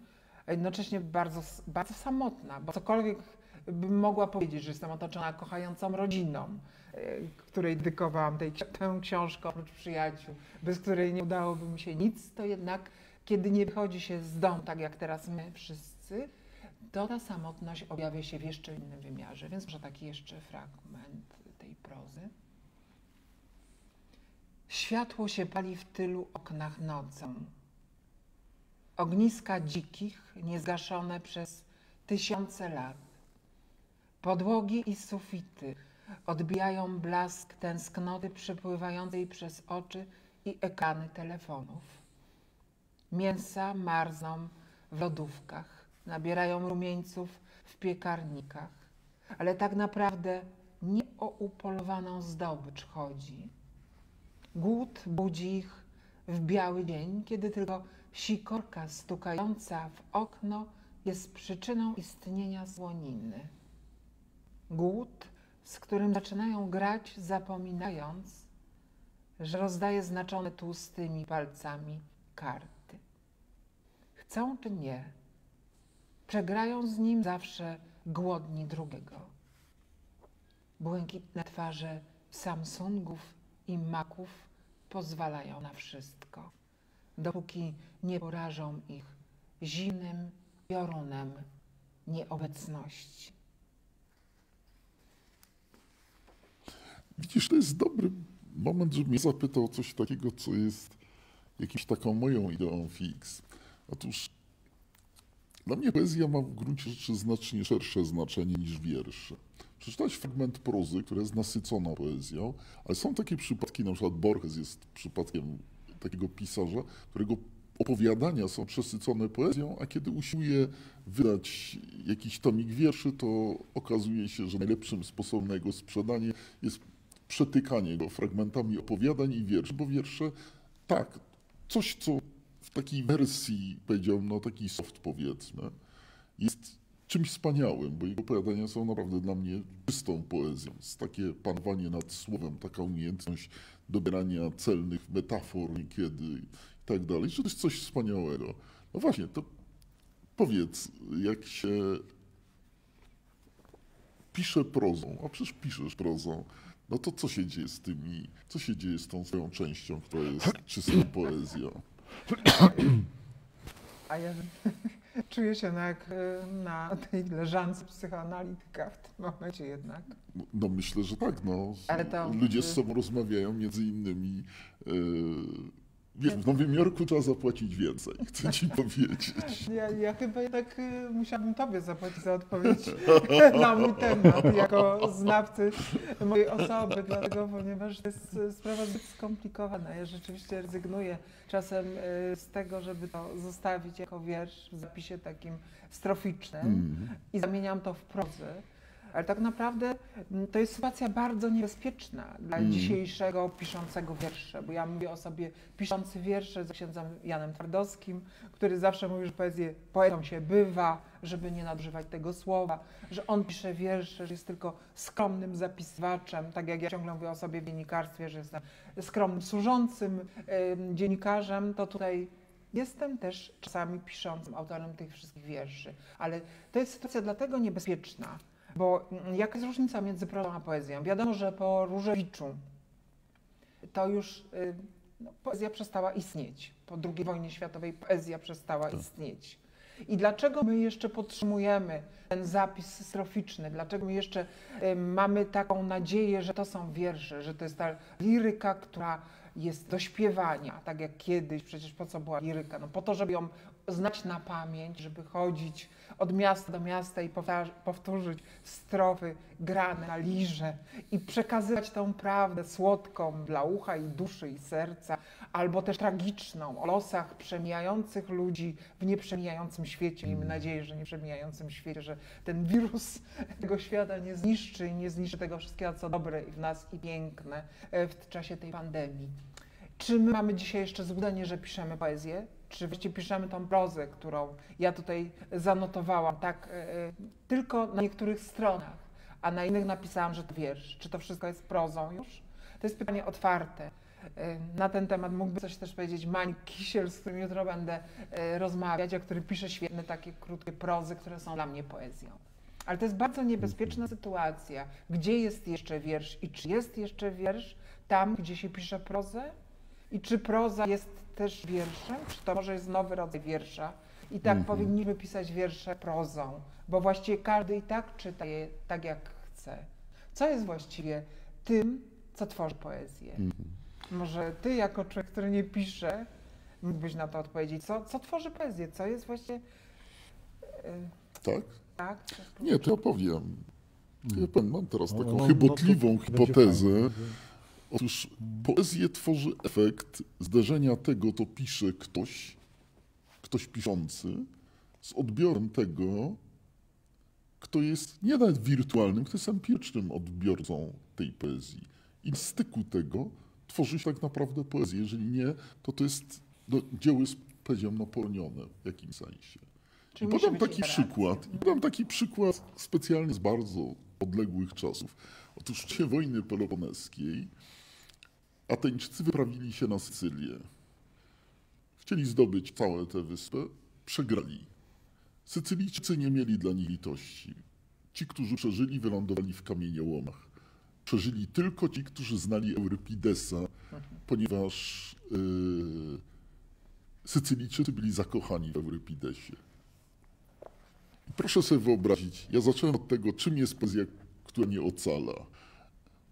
jednocześnie bardzo, bardzo samotna, bo cokolwiek bym mogła powiedzieć, że jestem otoczona kochającą rodziną, y, której dedykowałam tej, tę książkę oprócz przyjaciół, bez której nie udałoby mi się nic, to jednak kiedy nie wychodzi się z domu, tak jak teraz my wszyscy, to ta samotność objawia się w jeszcze innym wymiarze. Więc może taki jeszcze fragment tej prozy. Światło się pali w tylu oknach nocą. Ogniska dzikich, niezgaszone przez tysiące lat. Podłogi i sufity odbijają blask tęsknoty przepływającej przez oczy i ekrany telefonów. Mięsa marzną w lodówkach, nabierają rumieńców w piekarnikach, ale tak naprawdę nie o upolowaną zdobycz chodzi. Głód budzi ich w biały dzień, kiedy tylko sikorka stukająca w okno jest przyczyną istnienia słoniny. Głód, z którym zaczynają grać, zapominając, że rozdaje znaczone tłustymi palcami karty. Chcą czy nie, przegrają z nim zawsze głodni drugiego. Błękitne twarze Samsungów i Maków pozwalają na wszystko, dopóki nie porażą ich zimnym piorunem nieobecności. Widzisz, to jest dobry moment, żebym zapytał o coś takiego, co jest jakąś taką moją ideą fix. Otóż dla mnie poezja ma w gruncie rzeczy znacznie szersze znaczenie niż wiersze. Przeczytałeś fragment prozy, która jest nasycona poezją, ale są takie przypadki, na przykład Borges jest przypadkiem takiego pisarza, którego opowiadania są przesycone poezją, a kiedy usiłuje wydać jakiś tomik wierszy, to okazuje się, że najlepszym sposobem na jego sprzedanie jest przetykanie go fragmentami opowiadań i wierszy, bo wiersze, tak, coś, co w takiej wersji, powiedziałbym, no taki soft powiedzmy, jest czymś wspaniałym, bo jego opowiadania są naprawdę dla mnie czystą poezją. Takie panowanie nad słowem, taka umiejętność dobierania celnych metafor niekiedy i tak dalej, że to jest coś wspaniałego. No właśnie, to powiedz, jak się pisze prozą, a przecież piszesz prozą, no to co się dzieje z tymi, co się dzieje z tą swoją częścią, która jest czystą poezją? A ja czuję się no jak y, na tej leżance psychoanalityka w tym momencie jednak. No, no myślę, że tak, no. Ludzie z sobą rozmawiają, między innymi yy, Wiesz, w Nowym Jorku trzeba zapłacić więcej, chcę ci powiedzieć. Ja, ja chyba jednak y, musiałabym Tobie zapłacić za odpowiedź na mój temat, jako znawcy mojej osoby, dlatego, ponieważ to jest y, sprawa zbyt skomplikowana. Ja rzeczywiście rezygnuję czasem y, z tego, żeby to zostawić jako wiersz w zapisie takim stroficznym Mm. i zamieniam to w prozę. Ale tak naprawdę mm, to jest sytuacja bardzo niebezpieczna dla Mm. dzisiejszego piszącego wiersze, bo ja mówię o sobie piszący wiersze z księdzem Janem Twardowskim, który zawsze mówi, że poezję poetą się bywa, żeby nie nadużywać tego słowa, że on pisze wiersze, że jest tylko skromnym zapisywaczem, tak jak ja ciągle mówię o sobie w dziennikarstwie, że jestem skromnym, służącym em, dziennikarzem, to tutaj Jestem też czasami piszącym autorem tych wszystkich wierszy, ale to jest sytuacja dlatego niebezpieczna, bo mm, jaka jest różnica między prozą a poezją? Wiadomo, że po Różewiczu to już y, no, poezja przestała istnieć. Po II wojnie światowej poezja przestała istnieć. I dlaczego my jeszcze podtrzymujemy ten zapis stroficzny? Dlaczego my jeszcze y, mamy taką nadzieję, że to są wiersze, że to jest ta liryka, która jest do śpiewania, tak jak kiedyś, przecież po co była liryka? No po to, żeby ją znać na pamięć, żeby chodzić od miasta do miasta i powtórzyć strofy grane na lirze i przekazywać tą prawdę słodką dla ucha i duszy i serca, albo też tragiczną o losach przemijających ludzi w nieprzemijającym świecie. Miejmy nadzieję, że nieprzemijającym świecie, że ten wirus tego świata nie zniszczy i nie zniszczy tego wszystkiego, co dobre i w nas i piękne e, w czasie tej pandemii. Czy my mamy dzisiaj jeszcze złudzenie, że piszemy poezję? Czy właściwie piszemy tą prozę, którą ja tutaj zanotowałam, tak e, e, tylko na niektórych stronach, a na innych napisałam, że to wiersz. Czy to wszystko jest prozą już? To jest pytanie otwarte. E, Na ten temat mógłby coś też powiedzieć Mań Kisiel, z którym jutro będę rozmawiać, a który pisze świetne takie krótkie prozy, które są dla mnie poezją. Ale to jest bardzo niebezpieczna sytuacja. Gdzie jest jeszcze wiersz i czy jest jeszcze wiersz tam, gdzie się pisze prozę? I czy proza jest też wierszem? Czy to może jest nowy rodzaj wiersza? I tak powinniśmy pisać wiersze prozą, bo właściwie każdy i tak czyta je tak, jak chce. Co jest właściwie tym, co tworzy poezję? Może ty, jako człowiek, który nie pisze, mógłbyś na to odpowiedzieć. Co, co tworzy poezję? Co jest właściwie. y, Tak? tak? Nie, to ja powiem. Ja powiem, mam teraz No, taką no, no, chybotliwą to będzie hipotezę. Otóż poezję tworzy efekt zderzenia tego, co pisze ktoś, ktoś piszący, z odbiorem tego, kto jest nie nawet wirtualnym, kto jest empirycznym odbiorcą tej poezji. I na styku tego tworzy się tak naprawdę poezję. Jeżeli nie, to to jest, no, dzieło jest, powiedziałem, napełnione w jakimś sensie. I Czyli podam taki przykład. I podam taki przykład specjalnie z bardzo odległych czasów. Otóż w czasie wojny peloponeskiej Ateńczycy wyprawili się na Sycylię. Chcieli zdobyć całą tę wyspę, przegrali. Sycylijczycy nie mieli dla nich litości. Ci, którzy przeżyli, wylądowali w kamieniołomach. Przeżyli tylko ci, którzy znali Eurypidesa, ponieważ yy, Sycylijczycy byli zakochani w Eurypidesie. I proszę sobie wyobrazić, ja zacząłem od tego, czym jest poezja, która nie ocala.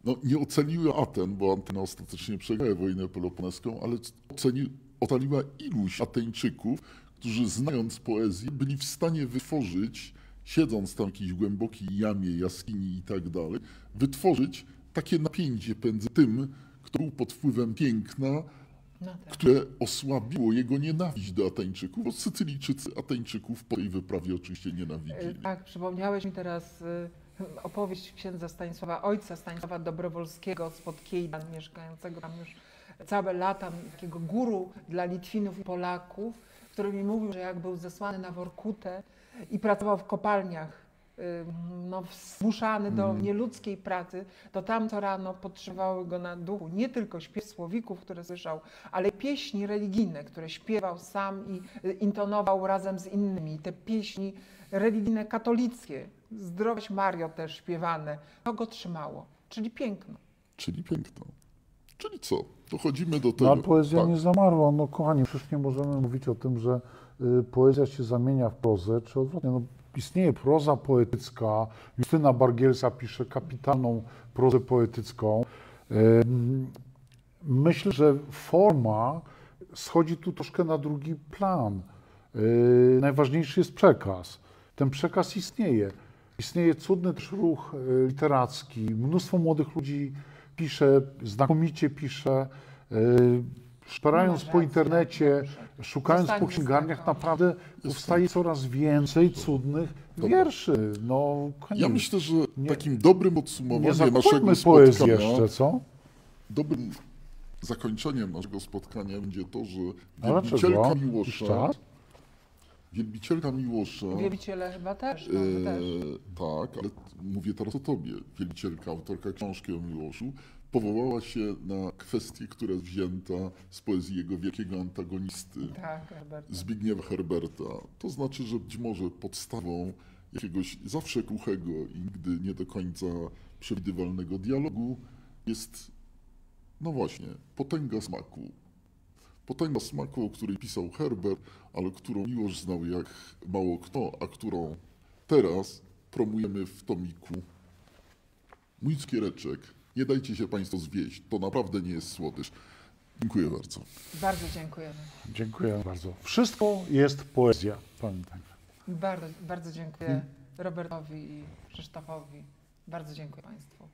No, nie ocaliła Aten, bo Atena ostatecznie przegrała wojnę peloponeską, ale oceni, ocaliła iluś Ateńczyków, którzy znając poezję byli w stanie wytworzyć, siedząc tam w jakiejś głębokiej jamie, jaskini i tak dalej, wytworzyć takie napięcie między tym, kto był pod wpływem piękna, No tak. które osłabiło jego nienawiść do Ateńczyków, bo Sycylijczycy Ateńczyków po tej wyprawie oczywiście Y, nienawidzili. Tak, przypomniałeś mi teraz y, opowieść księdza Stanisława, ojca Stanisława Dobrowolskiego spod Kiejdan, mieszkającego tam już całe lata, takiego guru dla Litwinów i Polaków, który mi mówił, że jak był zesłany na Workutę i pracował w kopalniach, no, zmuszany do nieludzkiej pracy, to tam co rano podtrzymywały go na duchu nie tylko śpiew słowików, które słyszał, ale pieśni religijne, które śpiewał sam i y, intonował razem z innymi. Te pieśni religijne katolickie, Zdrowaś Mario też śpiewane, to go trzymało, czyli piękno. Czyli piękno. Czyli co? Dochodzimy do No, tego. a poezja tak, nie zamarła. No kochani, przecież nie możemy mówić o tym, że y, poezja się zamienia w prozę, czy odwrotnie. No, istnieje proza poetycka. Justyna Bargielsa pisze kapitalną prozę poetycką. Myślę, że forma schodzi tu troszkę na drugi plan. Najważniejszy jest przekaz. Ten przekaz istnieje. Istnieje cudny też ruch y, literacki. Mnóstwo młodych ludzi pisze, znakomicie pisze. Szperając po internecie, szukając po księgarniach, naprawdę powstaje coraz więcej cudnych wierszy. No, Ja myślę, że Nie- takim dobrym nie podsumowaniem naszego spotkania, jeszcze, co? dobrym zakończeniem naszego spotkania będzie to, że wielbicielka Miłosza, wielbicielka Miłosza, Wielbiciele chyba też, no, my też. e, tak, ale mówię teraz o tobie, wielbicielka, autorka książki o Miłoszu, powołała się na kwestię, która wzięta z poezji jego wielkiego antagonisty, Tak, Herbert. Zbigniewa Herberta. To znaczy, że być może podstawą jakiegoś zawsze kruchego i nigdy nie do końca przewidywalnego dialogu jest, no właśnie, potęga smaku. Potęga smaku, o której pisał Herbert, ale którą Miłosz znał jak mało kto, a którą teraz promujemy w tomiku. Mój cukiereczek, nie dajcie się Państwo zwieść, to naprawdę nie jest słodycz. Dziękuję bardzo. Bardzo dziękujemy. Dziękuję bardzo. Wszystko jest poezja. Pamiętaj. Bardzo, bardzo dziękuję Robertowi i Krzysztofowi. Bardzo dziękuję Państwu.